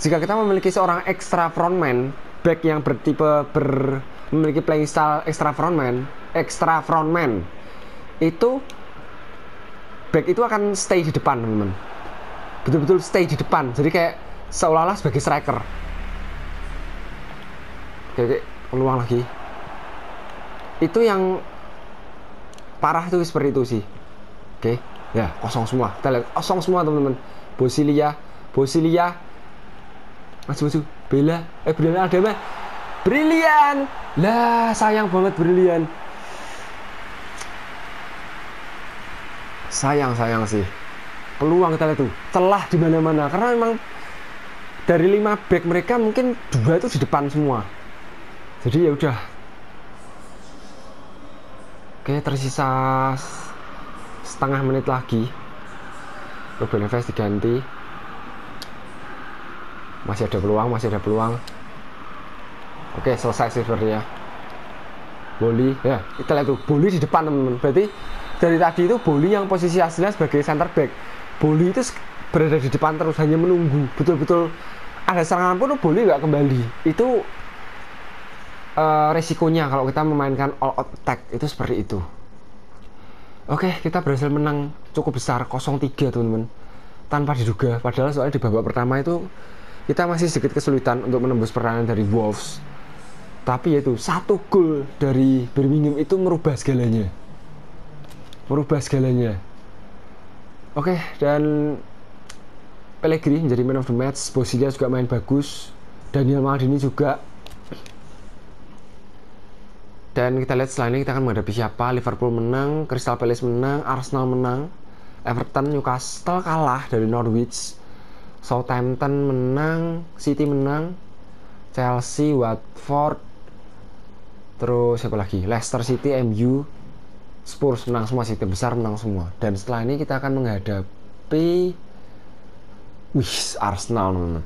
jika kita memiliki seorang extra frontman back yang bertipe ber memiliki playing style extra frontman, extra frontman itu back itu akan stay di depan, teman. Betul-betul stay di depan. Jadi kayak seolah-olah sebagai striker. Kayak peluang lagi. Itu yang parah tuh seperti itu sih. Oke, ya kosong semua. Kita lihat kosong semua teman-teman. Bosilia, Bosilia, maju maju, Bella, eh Bella ada mah Brilian. Lah, sayang banget Brilian. Sayang, sayang sih. Peluang kita itu celah di mana-mana karena memang dari lima back mereka mungkin dua itu di depan semua. Jadi ya udah. Oke, tersisa setengah menit lagi. Ruben Neves diganti. Masih ada peluang, masih ada peluang. Oke, selesai sih. Boli ya kita lihat tuh Boli di depan teman-teman berarti dari tadi itu Boli yang posisi aslinya sebagai center back Boli itu berada di depan terus hanya menunggu betul-betul ada serangan pun Boli nggak kembali itu uh, resikonya kalau kita memainkan all out attack itu seperti itu. Oke kita berhasil menang. Cukup besar 0-3 teman-teman. Tanpa diduga. Padahal soalnya di babak pertama itu kita masih sedikit kesulitan untuk menembus pertahanan dari Wolves. Tapi yaitu satu gol dari Birmingham itu merubah segalanya. Merubah segalanya. Oke dan Pellegrini menjadi man of the match. Bosilia juga main bagus. Daniel Maldini juga dan kita lihat ini kita akan menghadapi siapa Liverpool menang Crystal Palace menang Arsenal menang Everton Newcastle kalah dari Norwich Southampton menang, City menang, Chelsea, Watford, terus siapa lagi? Leicester City, MU, Spurs menang semua, City besar menang semua. Dan setelah ini kita akan menghadapi wih Arsenal.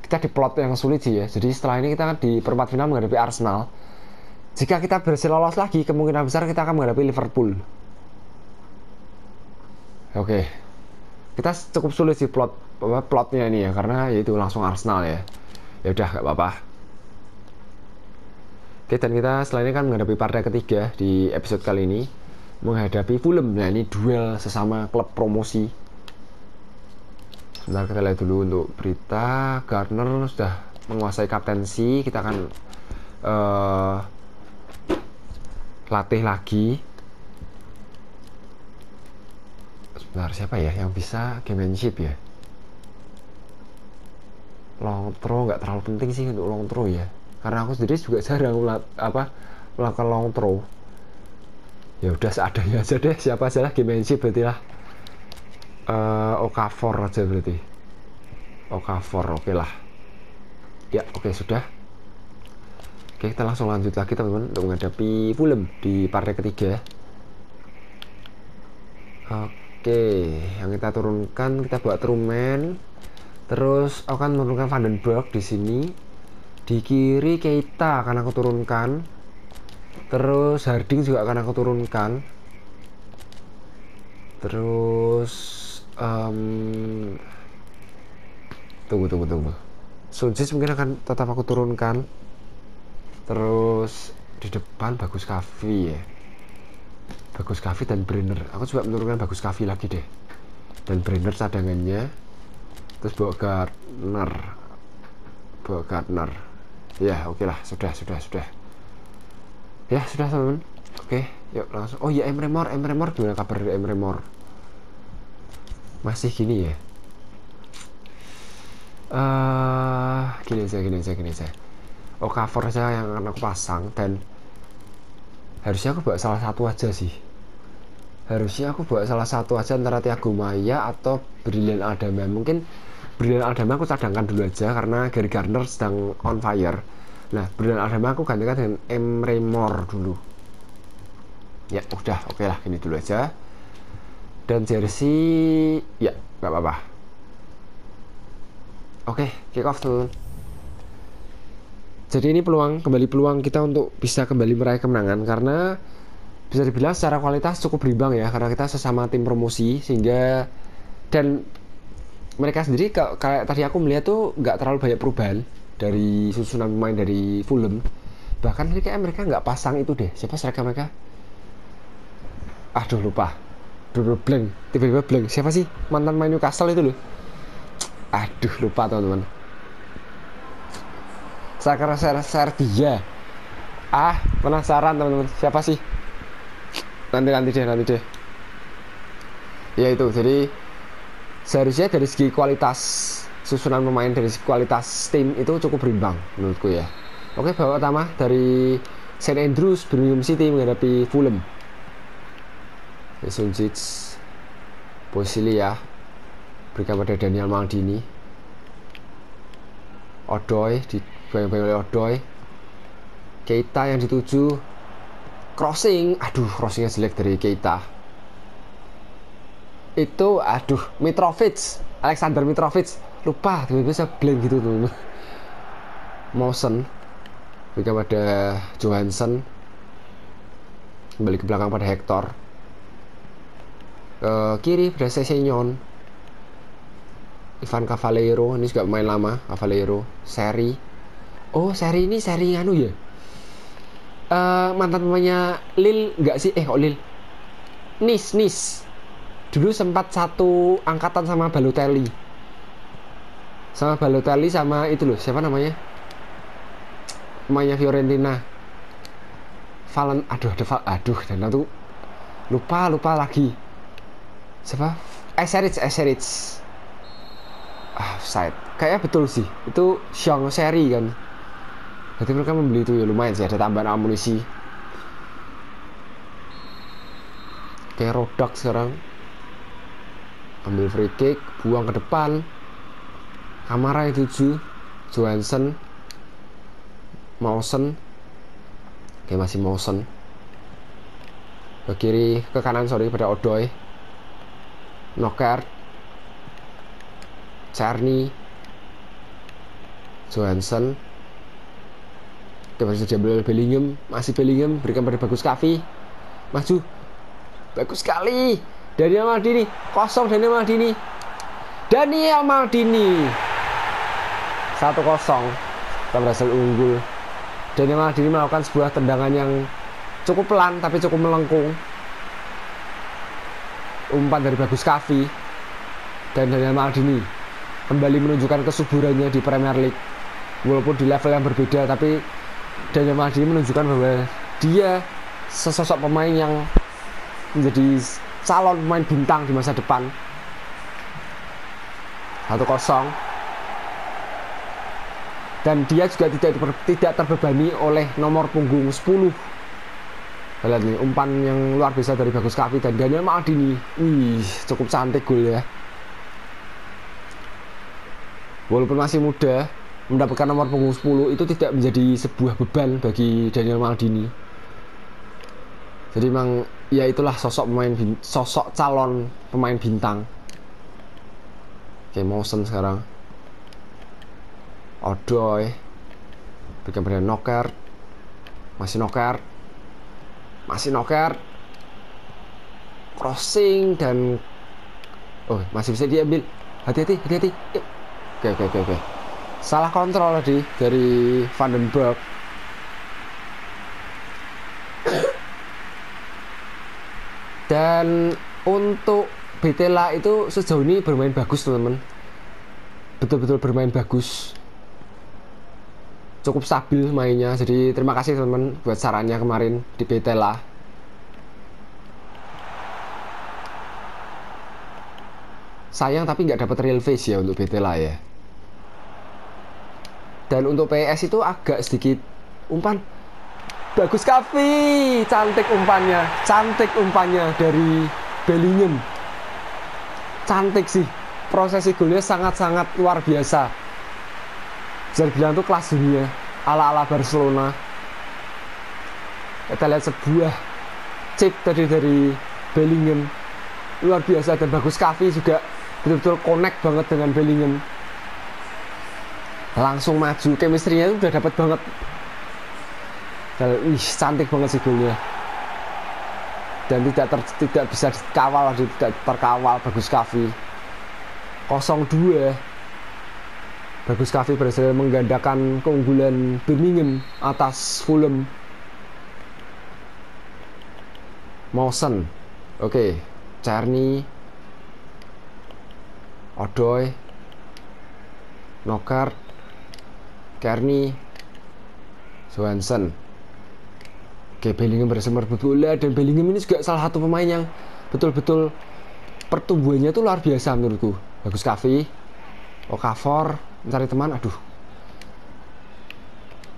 Kita di plot yang sulit sih ya. Jadi setelah ini kita akan di perempat final menghadapi Arsenal. Jika kita berhasil lolos lagi, kemungkinan besar kita akan menghadapi Liverpool. Oke, kita cukup sulit sih plot plotnya ini ya karena itu langsung Arsenal ya. Ya udah gak apa-apa. Oke dan kita ini kan menghadapi partai ketiga di episode kali ini menghadapi Fulham. Nah ini duel sesama klub promosi. Sebentar kita lihat dulu untuk berita. Gardner sudah menguasai kaptensi. Kita akan uh, latih lagi. Sebentar siapa ya yang bisa gamemanship ya? Long throw nggak terlalu penting sih untuk long throw ya. Karena aku sendiri juga jarang apa melakukan long throw. Ya udah seadanya aja deh. Siapa aja lah sih berarti lah. Uh, Okafor aja berarti. Okafor oke okay lah. Ya oke okay, sudah oke kita langsung lanjut lagi teman-teman untuk menghadapi Fulham di partai ketiga. Oke yang kita turunkan kita bawa Truman terus akan menurunkan Vandenberg di sini. Di kiri Keita akan aku turunkan. Terus Harding juga akan aku turunkan. Terus um, tunggu tunggu tunggu. Sunjis mungkin akan tetap aku turunkan terus di depan Bagus Kavi ya. Bagus Kavi dan Brenner. Aku coba menurunkan Bagus Kavi lagi deh. Dan Brenner cadangannya terus bawa Gardner. Bawa Gardner. Ya oke okay lah. Sudah sudah sudah. Ya sudah teman oke okay, yuk langsung. Oh ya Emre Mor. Emre Mor gimana kabar dari Emre Mor? Masih gini ya? Uh, gini aja gini aja gini aja oh cover saya yang akan aku pasang dan harusnya aku bawa salah satu aja sih. Harusnya aku bawa salah satu aja antara Tiago Maya atau Brilliant Adama. Mungkin Brilliant Adama aku cadangkan dulu aja karena Gary Gardner sedang on fire. Nah Brilliant Adama aku gantikan dengan Emre Mor dulu. Ya udah oke okay lah gini dulu aja. Dan jersey ya nggak apa-apa. Oke okay, kick off tuh jadi ini peluang kembali peluang kita untuk bisa kembali meraih kemenangan karena bisa dibilang secara kualitas cukup berimbang ya karena kita sesama tim promosi sehingga dan mereka sendiri kayak tadi aku melihat tuh nggak terlalu banyak perubahan dari susunan pemain dari Fulham. Bahkan ini kayak mereka nggak pasang itu deh siapa striker mereka? Aduh lupa. Dulu blank tiba-tiba blank. Siapa sih mantan main Newcastle itu loh? Aduh lupa teman-teman striker Serbia ah penasaran teman-teman. Siapa sih? Nanti nanti deh nanti deh. Ya itu. Jadi seharusnya dari segi kualitas susunan pemain dari segi kualitas tim itu cukup berimbang menurutku ya. Oke babak pertama dari St Andrews Birmingham City menghadapi Fulham. Sunjic ya. Berikan pada Daniel Maldini. Odoy dibayang-bayang oleh Odoy Keita yang dituju. Crossing. Aduh crossingnya jelek dari Keita. Itu aduh Mitrovic. Alexander Mitrovic. Lupa tiba-tiba saya blank gitu tuh. Mawson. Kepada Johansson. Kembali ke belakang pada Hector. Ke kiri pada Sesenyon Ivan Cavallero ini juga main lama Cavallero seri oh seri ini seri anu ya? Uh, mantan pemainnya Lil nggak sih? Eh kok Lil? Nis Nis. Dulu sempat satu angkatan sama Balotelli. Sama Balotelli sama itu loh siapa namanya? Pemainnya Fiorentina. Valen aduh ada aduh dan itu lupa lupa lagi. Siapa? Eserich Eserich. Ah side kayaknya betul sih. Itu Xiong seri kan berarti mereka membeli itu ya lumayan sih ada tambahan amunisi. Kayak rodak sekarang. Ambil free kick buang ke depan. Kamara yang tujuh Johansson Mausen kayak masih Mausen ke kiri ke kanan sorry pada Odoy Noker Charney Johansson Sudah diambil Bellingham Masih Bellingham Berikan pada Bagus Kavi. Maju. Bagus sekali. Daniel Maldini Kosong Daniel Maldini. Daniel Maldini. Satu kosong. Kita berhasil unggul. Daniel Maldini melakukan sebuah tendangan yang Cukup pelan tapi cukup melengkung. Umpan dari Bagus Kavi Dan Daniel Maldini kembali menunjukkan kesuburannya di Premier League. Walaupun di level yang berbeda tapi Daniel Maldini menunjukkan bahwa dia sesosok pemain yang menjadi calon pemain bintang di masa depan. Satu kosong. Dan dia juga tidak tidak terbebani oleh nomor punggung 10 lihat nih umpan yang luar biasa dari Bagus Kavi dan Daniel Maldini wih cukup cantik gol ya. Walaupun masih muda mendapatkan nomor punggung 10 itu tidak menjadi sebuah beban bagi Daniel Maldini. Jadi memang ya itulah sosok pemain sosok calon pemain bintang. Kayak Mawson sekarang. Odoy berikan pada Noker? Masih Noker? Masih Noker? Crossing dan oh masih bisa diambil. Hati-hati hati-hati. Oke oke oke oke salah kontrol tadi dari Vandenberg. Dan untuk Betela itu sejauh ini bermain bagus teman-teman. Betul-betul bermain bagus. Cukup stabil mainnya jadi terima kasih teman-teman buat sarannya kemarin di Betela sayang tapi nggak dapat real face ya untuk Betela ya dan untuk PS itu agak sedikit umpan. Bagus Kavi cantik umpannya cantik umpannya dari Bellingham. Cantik sih prosesi golnya sangat-sangat luar biasa. Bisa bilang itu kelas dunia ala-ala Barcelona. Kita lihat sebuah chip tadi dari Bellingham. Luar biasa dan bagus Kavi juga betul-betul connect banget dengan Bellingham langsung maju chemistry-nya itu udah dapat banget. Dan ih cantik banget sih golnya. Dan tidak ter, tidak bisa dikawal tidak terkawal bagus Kavi. 02 bagus Kavi berhasil menggandakan keunggulan Birmingham atas Fulham. Mawson oke. Okay. Charney Odoy Nokar Kearney Johansson. Oke Bellingham berhasil merebut bola dan Bellingham ini juga salah satu pemain yang betul-betul pertumbuhannya itu luar biasa menurutku. Bagus Kavi Okafor mencari teman aduh.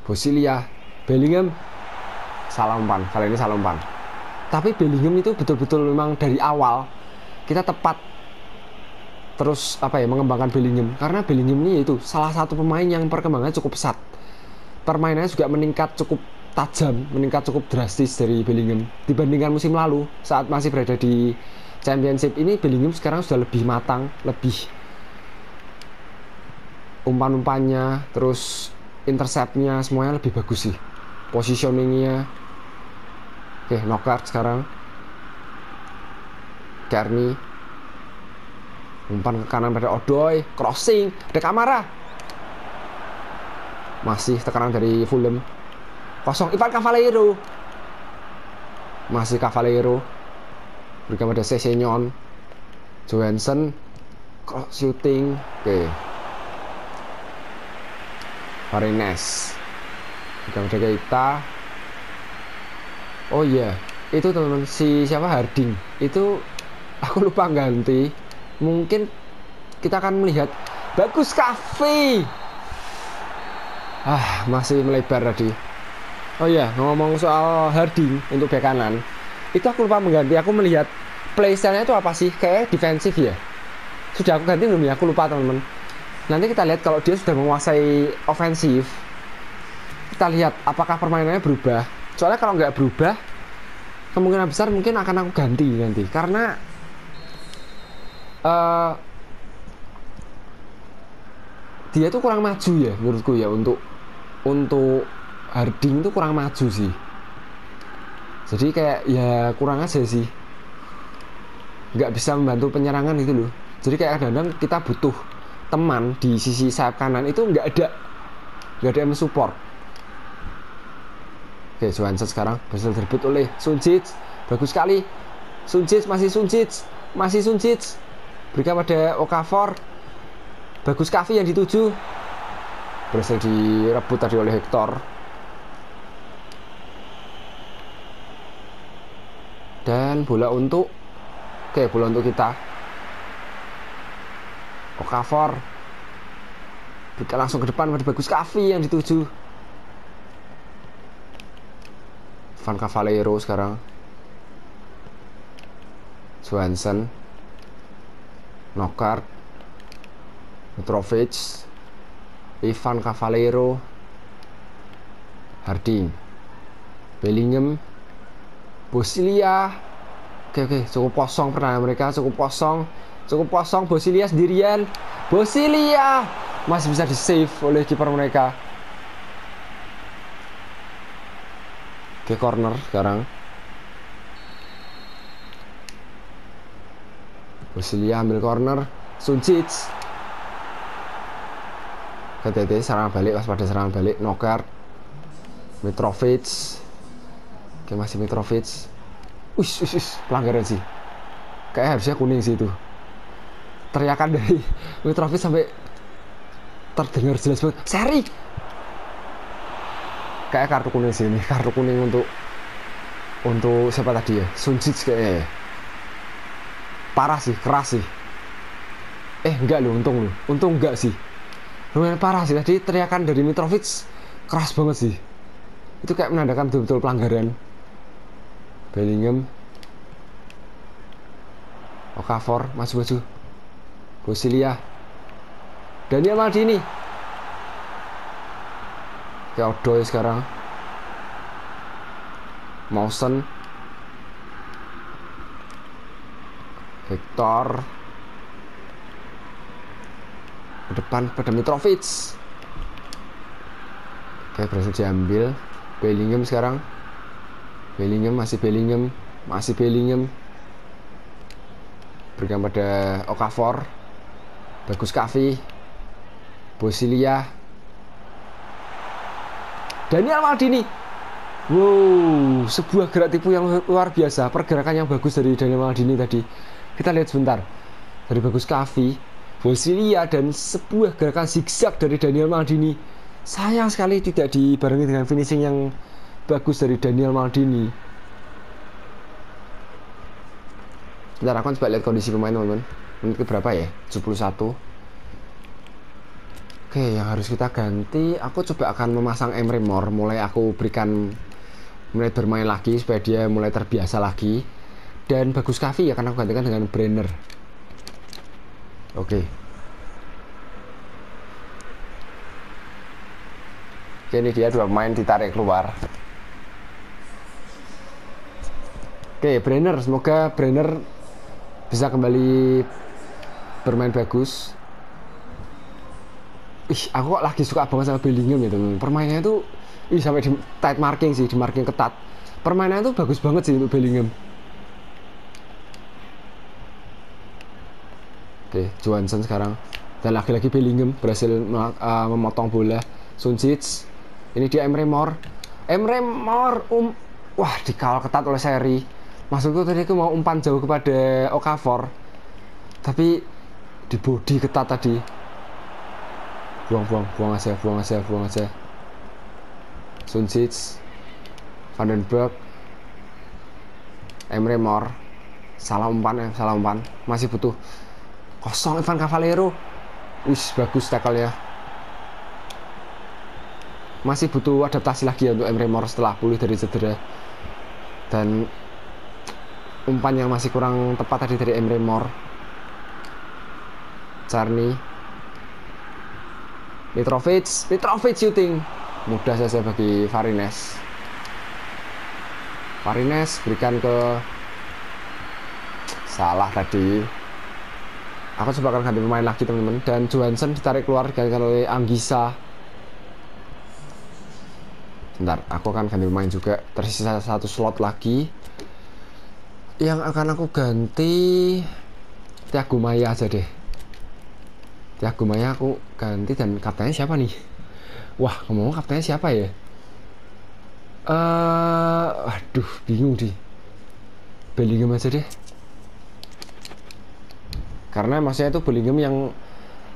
Bosilia Bellingham salah umpan. Kali ini salah umpan. Tapi Bellingham itu betul-betul memang dari awal kita tepat terus apa ya mengembangkan Bellingham karena Bellingham ini itu salah satu pemain yang perkembangannya cukup pesat. Permainannya juga meningkat cukup tajam meningkat cukup drastis dari Bellingham dibandingkan musim lalu saat masih berada di Championship ini Bellingham sekarang sudah lebih matang lebih umpan-umpannya terus interceptnya semuanya lebih bagus sih. Positioningnya. Oke, knockout sekarang. Kearney. Umpan ke kanan pada Odoy. Crossing. Ada Kamara. Masih tekanan dari Fulham. Kosong. Ivan Cavaleiro. Masih Cavaleiro. Berikan pada Sesenyon. Johansson. Cross shooting. Oke. Varines. Berikan pada kita. Oh iya, itu teman-teman si siapa Harding itu aku lupa ganti. Mungkin kita akan melihat bagus kafe. Ah, masih melebar tadi. Oh iya, ngomong soal Harding untuk bek kanan. Itu aku lupa mengganti. Aku melihat playstyle-nya itu apa sih? Kayak defensif ya. Sudah aku ganti belum ya? Aku lupa teman-teman. Nanti kita lihat kalau dia sudah menguasai ofensif. Kita lihat apakah permainannya berubah soalnya kalau nggak berubah kemungkinan besar mungkin akan aku ganti nanti karena uh, dia tuh kurang maju ya menurutku ya untuk untuk Harding tuh kurang maju sih jadi kayak ya kurang aja sih nggak bisa membantu penyerangan itu loh jadi kayak kadang-kadang kita butuh teman di sisi sayap kanan itu nggak ada nggak ada yang support Oke, Johansson sekarang berhasil direbut oleh Sunjic. Bagus sekali. Sunjic masih Sunjic, masih Sunjic. Berikan pada Okafor. Bagus Kavi yang dituju. Berhasil direbut tadi oleh Hector. Dan bola untuk Oke, bola untuk kita. Okafor. Berikan langsung ke depan pada Bagus Kavi yang dituju. Van Cavaleiro sekarang Johansson Knockout Mitrovic Ivan Cavaleiro Harding Bellingham Bosilia Oke oke cukup kosong pernah mereka cukup kosong. Cukup kosong Bosilia sendirian. Bosilia masih bisa di save oleh kiper mereka. Ke corner sekarang Bosilia ambil corner. Suncic. KTT serangan balik pas pada serangan balik Nokar Mitrovic. Oke masih Mitrovic. Ush, ush, ush, pelanggaran sih Kayak harusnya kuning sih itu. Teriakan dari Mitrovic sampai Terdengar jelas banget. Seri! Kayak kartu kuning sini kartu kuning untuk untuk siapa tadi ya? Sunjic kayak parah sih keras sih. Eh enggak loh untung loh untung enggak sih. Lumayan parah sih. Tadi teriakan dari Mitrovic keras banget sih. Itu kayak menandakan betul-betul pelanggaran. Bellingham. Okafor maju-maju. Bosilia Daniel Maldini. Kayak Odoy sekarang. Mausen Hector ke depan pada Mitrovic. Oke berhasil diambil. Bellingham sekarang. Bellingham masih Bellingham. Masih Bellingham. Berikan pada Okafor. Bagus Kavi Bosilia Daniel Maldini. Wow, sebuah gerak tipu yang luar biasa. Pergerakan yang bagus dari Daniel Maldini tadi. Kita lihat sebentar. Dari bagus Kavi, Bosilia dan sebuah gerakan zigzag dari Daniel Maldini. Sayang sekali tidak dibarengi dengan finishing yang bagus dari Daniel Maldini. Bentar, aku coba lihat kondisi pemain teman-teman. Menit berapa ya? 71. Oke, yang harus kita ganti, aku coba akan memasang Emre Mor. Mulai aku berikan mulai bermain lagi supaya dia mulai terbiasa lagi. Dan bagus Kavi akan aku gantikan dengan Brenner. Oke. Oke, ini dia dua pemain ditarik keluar. Oke, Brenner, semoga Brenner bisa kembali bermain bagus ih aku kok lagi suka banget sama Bellingham ya teman permainannya itu ih sampai di tight marking sih di marking ketat permainan itu bagus banget sih untuk Bellingham oke Johansson sekarang. Dan lagi-lagi Bellingham berhasil uh, memotong bola. Sunjic ini dia Emre Mor. Emre Mor um wah dikawal ketat oleh Seri. Maksudku tadi aku mau umpan jauh kepada Okafor. Tapi di body ketat tadi. Buang buang buang aja buang aja buang aja. Sunjic Vandenberg Emre Mor. Salah umpan ya salah umpan. Masih butuh kosong Ivan Cavallero. Wis bagus tackle ya. Masih butuh adaptasi lagi ya untuk Emre Mor setelah pulih dari cedera. Dan umpan yang masih kurang tepat tadi dari Emre Mor Carni Mitrovic Mitrovic shooting. Mudah saja bagi Farines. Farines berikan ke salah tadi aku coba akan ganti pemain lagi teman-teman. Dan Johansson ditarik keluar digantikan oleh Anggisa. Bentar, aku akan ganti pemain juga. Tersisa satu slot lagi. Yang akan aku ganti Tiago Maya aja deh. Tiago Maya aku ganti dan kaptennya siapa nih? Wah ngomong kaptennya siapa ya? Eh uh, aduh bingung deh. Bellingham aja deh karena maksudnya itu Bellingham yang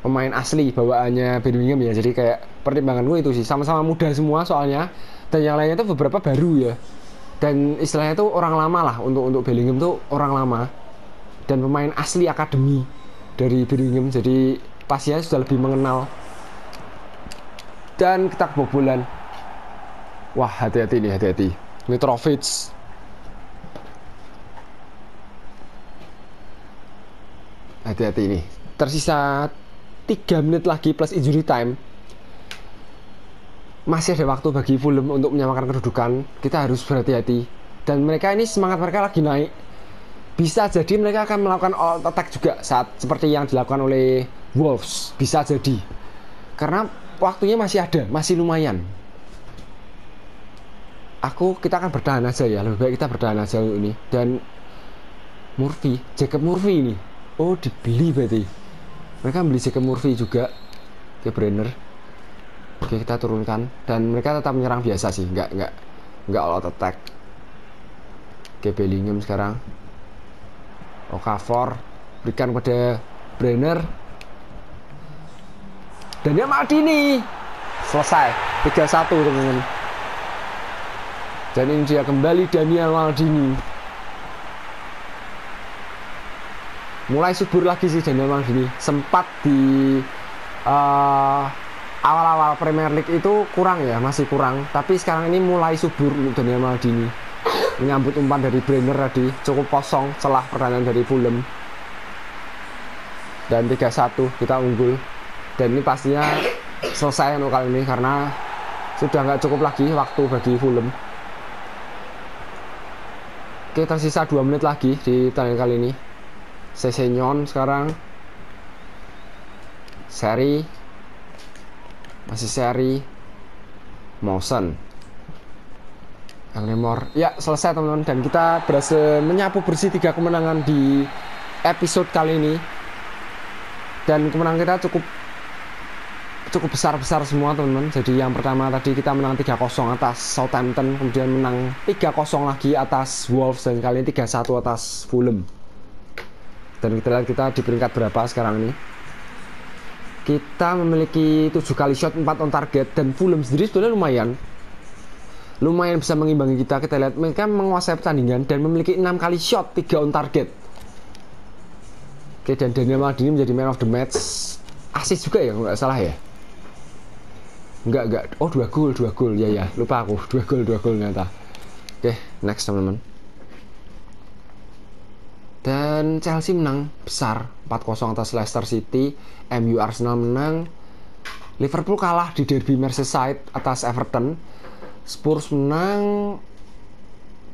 pemain asli bawaannya Bellingham ya. Jadi kayak pertimbangan gue itu sih. Sama-sama muda semua soalnya. Dan yang lainnya itu beberapa baru ya. Dan istilahnya itu orang lama lah untuk untuk Bellingham tuh orang lama. Dan pemain asli akademi dari Bellingham jadi pastinya sudah lebih mengenal. Dan kita kebobolan wah hati-hati nih hati-hati. Mitrovic hati-hati ini tersisa 3 menit lagi plus injury time masih ada waktu bagi Fulham untuk menyamakan kedudukan. Kita harus berhati-hati. Dan mereka ini semangat mereka lagi naik. Bisa jadi mereka akan melakukan all attack juga saat seperti yang dilakukan oleh Wolves. Bisa jadi. Karena waktunya masih ada, masih lumayan. Aku kita akan bertahan aja ya, lebih baik kita bertahan aja ini. Dan Murphy, Jacob Murphy ini. Oh, dibeli berarti. Mereka beli Jacob Murphy juga. Ke Brenner. Oke kita turunkan. Dan mereka tetap menyerang biasa sih. Nggak nggak nggak all out attack. Oke Bellingham sekarang. Okafor berikan pada Brenner. Daniel Maldini. Selesai. 3-1 teman-teman. Dan ini dia kembali Daniel Maldini mulai subur lagi sih Daniel Maldini sempat di uh, awal-awal Premier League itu kurang ya, masih kurang. Tapi sekarang ini mulai subur untuk Daniel Maldini. Menyambut umpan dari Brenner tadi, cukup kosong celah pertandingan dari Fulham. Dan 3-1 kita unggul. Dan ini pastinya selesai untuk kali ini karena sudah nggak cukup lagi waktu bagi Fulham. Oke, tersisa 2 menit lagi di pertandingan kali ini. Sesenyon sekarang. Seri. Masih seri. Motion Lemor ya selesai teman-teman. Dan kita berhasil menyapu bersih tiga kemenangan di episode kali ini. Dan kemenangan kita cukup cukup besar-besar semua teman-teman. Jadi yang pertama tadi kita menang 3-0 atas Southampton. Kemudian menang 3-0 lagi atas Wolves. Dan kali ini 3-1 atas Fulham dan kita lihat kita di peringkat berapa sekarang ini kita memiliki tujuh kali shot 4 on target dan Fulham sendiri sebenarnya lumayan lumayan bisa mengimbangi kita kita lihat mereka menguasai pertandingan dan memiliki enam kali shot 3 on target oke dan Daniel Maldini menjadi man of the match asis juga ya nggak salah ya Enggak, enggak. Oh, dua gol, dua gol. Ya, ya. Lupa aku. Dua gol, dua gol ternyata. Oke, next teman-teman. Dan Chelsea menang besar 4-0 atas Leicester City, MU Arsenal menang, Liverpool kalah di derby Merseyside atas Everton, Spurs menang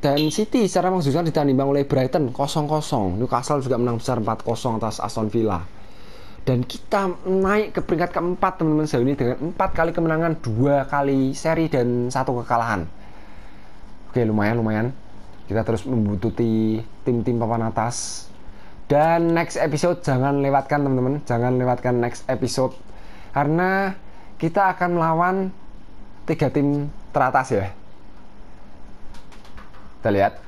dan City secara mengejutkan ditandingkan oleh Brighton 0-0. Newcastle juga menang besar 4-0 atas Aston Villa. Dan kita naik ke peringkat keempat teman-teman sejauh ini dengan empat kali kemenangan, dua kali seri dan satu kekalahan. Oke, lumayan lumayan. Kita terus membututi tim-tim papan atas. Dan next episode jangan lewatkan teman-teman, jangan lewatkan next episode karena kita akan melawan tiga tim teratas ya. Kita lihat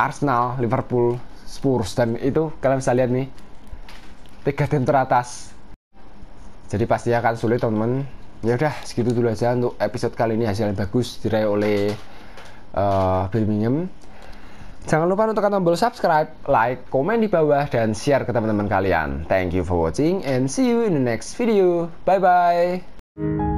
Arsenal, Liverpool, Spurs dan itu kalian bisa lihat nih tiga tim teratas. Jadi pasti akan sulit teman-teman. Ya udah segitu dulu aja untuk episode kali ini hasil yang bagus diraih oleh uh, Birmingham. Jangan lupa untuk tombol subscribe, like, komen di bawah, dan share ke teman-teman kalian. Thank you for watching and see you in the next video. Bye-bye.